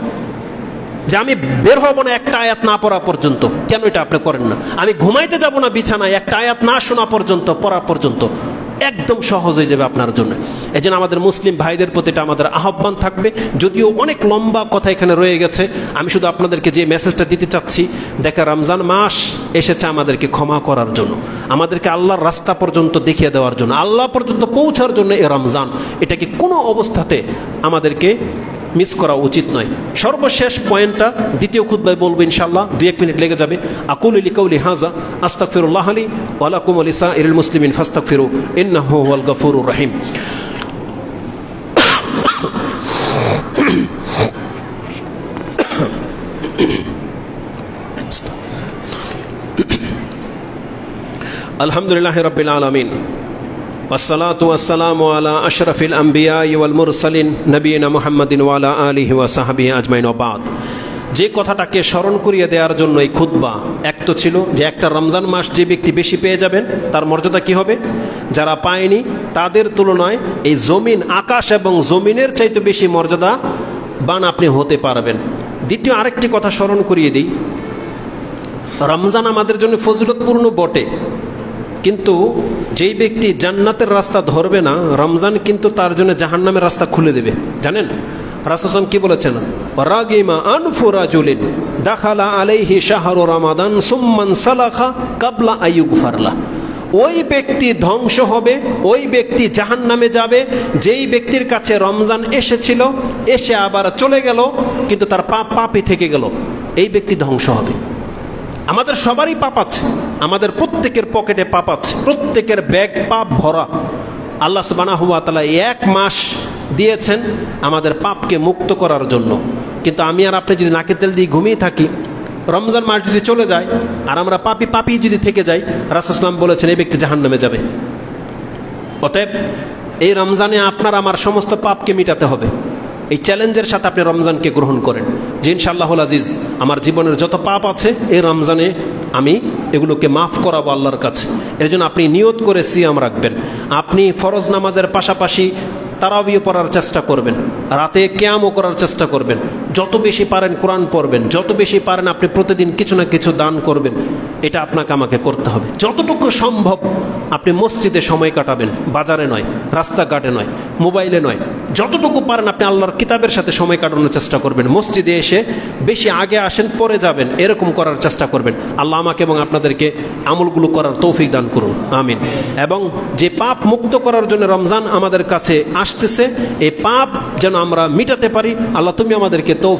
যে আমি বের হব না, একটা আয়াত না পড়া পর্যন্ত। কেন এটা আপনি করেন না? আমি ঘুমাইতে যাব না বিছানায়, একটা আয়াত না শোনা পর্যন্ত, পড়া পর্যন্ত। একদম সহজ হয়ে যাবে আপনার জন্য। এই জন্য আমাদের মুসলিম ভাইদের প্রতি এটা আমাদের আহ্বান থাকবে। যদিও অনেক লম্বা কথা এখানে রয়ে গেছে, আমি শুধু আপনাদেরকে যে মেসেজটা দিতে চাচ্ছি দেখা রমজান মাস এসেছে আমাদেরকে ক্ষমা করার জন্য। আমাদেরকে আল্লাহর রাস্তা পর্যন্ত দেখিয়ে দেওয়ার জন্য, আল্লাহ পর্যন্ত পৌঁছার জন্য এ রমজান। এটাকে কোনো অবস্থাতে আমাদেরকে মিস করা উচিত নয়। সর্বশেষ পয়েন্টটা দ্বিতীয় খুদ্ায় বলব ইনশাল্লাহ দুই এক মিনিট লেগে যাবে। আকুল আলী কৌলি হাজা আস্তাকফিরুল্লাহ আলী ওয়ালাকুম আলিসা ইরুল মুসলিমিন ফাস্তাকফিরু ইন্নাহু ওয়াল গফুরুর রহিম। আলহামদুলিল্লাহ রবিল আলমিন। والصلاة والسلام على أشرف الأنبياء والمرسلين نبينا محمد وعلى آله وصحبه أجمعين وبعد যে কথাটাকে স্মরণ করিয়ে দেওয়ার জন্য এই খুদ্া এক তো ছিল যে একটা রমজান মাস যে ব্যক্তি বেশি পেয়ে যাবেন তার মর্যাদা কি হবে যারা পায়নি তাদের তুলনায় এই জমিন আকাশ এবং জমিনের চাইতে বেশি মর্যাদা বান আপনি হতে পারবেন দ্বিতীয় আরেকটি কথা স্মরণ করিয়ে দিই রমজান আমাদের জন্য ফজিলতপূর্ণ বটে কিন্তু যেই ব্যক্তি জান্নাতের রাস্তা ধরবে না, রমজান কিন্তু তার জন্য জাহান্নামের রাস্তা খুলে দেবে। জানেন? রাসুসাম কি বলেছেন? রাগিমা আনফুরাজুলিন দাখালা আলাইহি শাহরু রামাদান সুম্মান সালাখা কাবলা আয়ুগ ফারলা ওই ব্যক্তি ধ্বংস হবে, ওই ব্যক্তি জাহান নামে যাবে, যেই ব্যক্তির কাছে রমজান এসেছিল, এসে আবার চলে গেল, কিন্তু তার পাপ পাপই থেকে গেল। এই ব্যক্তি ধ্বংস হবে। আমাদের সবারই পাপ আছে। আমাদের প্রত্যেকের পকেটে পাপ আছে। প্রত্যেকের ব্যাগ পাপ ভরা। আল্লাহ সুবানা হুয়া তালা এক মাস দিয়েছেন আমাদের পাপকে মুক্ত করার জন্য। কিন্তু আমি আর আপনি যদি নাকে তেল দিয়ে ঘুমিয়ে থাকি, রমজান মাস যদি চলে যায় আর আমরা পাপি পাপি যদি থেকে যাই রাসুসলাম বলেছেন এই ব্যক্তি জাহান নামে যাবে। অতএব এই রমজানে আপনার আমার সমস্ত পাপকে মিটাতে হবে। এই চ্যালেঞ্জের সাথে আপনি রমজানকে গ্রহণ করেন। যে ইনশাআল্লাহুল আজিজ, আমার জীবনের যত পাপ আছে, এই রমজানে আমি এগুলোকে মাফ করাবো আল্লাহর কাছে। এর জন্য আপনি নিয়ত করে সিয়াম রাখবেন। আপনি ফরজ নামাজের পাশাপাশি তারাবিও পড়ার চেষ্টা করবেন। রাতে ক্যামও করার চেষ্টা করবেন। যত বেশি পারেন কোরআন পড়বেন, যত বেশি পারেন আপনি প্রতিদিন কিছু না কিছু দান করবেন, এটা আপনাকে আমাকে করতে হবে। যতটুকু সম্ভব আপনি মসজিদে সময় কাটাবেন, বাজারে নয়, রাস্তাঘাটে নয়, মোবাইলে নয়, যতটুকু পারেন আপনি আল্লাহর কিতাবের সাথে সময় কাটানোর চেষ্টা করবেন। মসজিদে এসে বেশি আগে আসেন, পরে যাবেন, এরকম করার চেষ্টা করবেন। আল্লাহ আমাকে এবং আপনাদেরকে আমলগুলো করার তৌফিক দান করুন, আমিন। এবং যে পাপ মুক্ত করার জন্য রমজান আমাদের কাছে আসতেছে, এই পাপ যেন আমরা মিটাতে পারি। আল্লাহ তুমি আমাদেরকে তৌফিক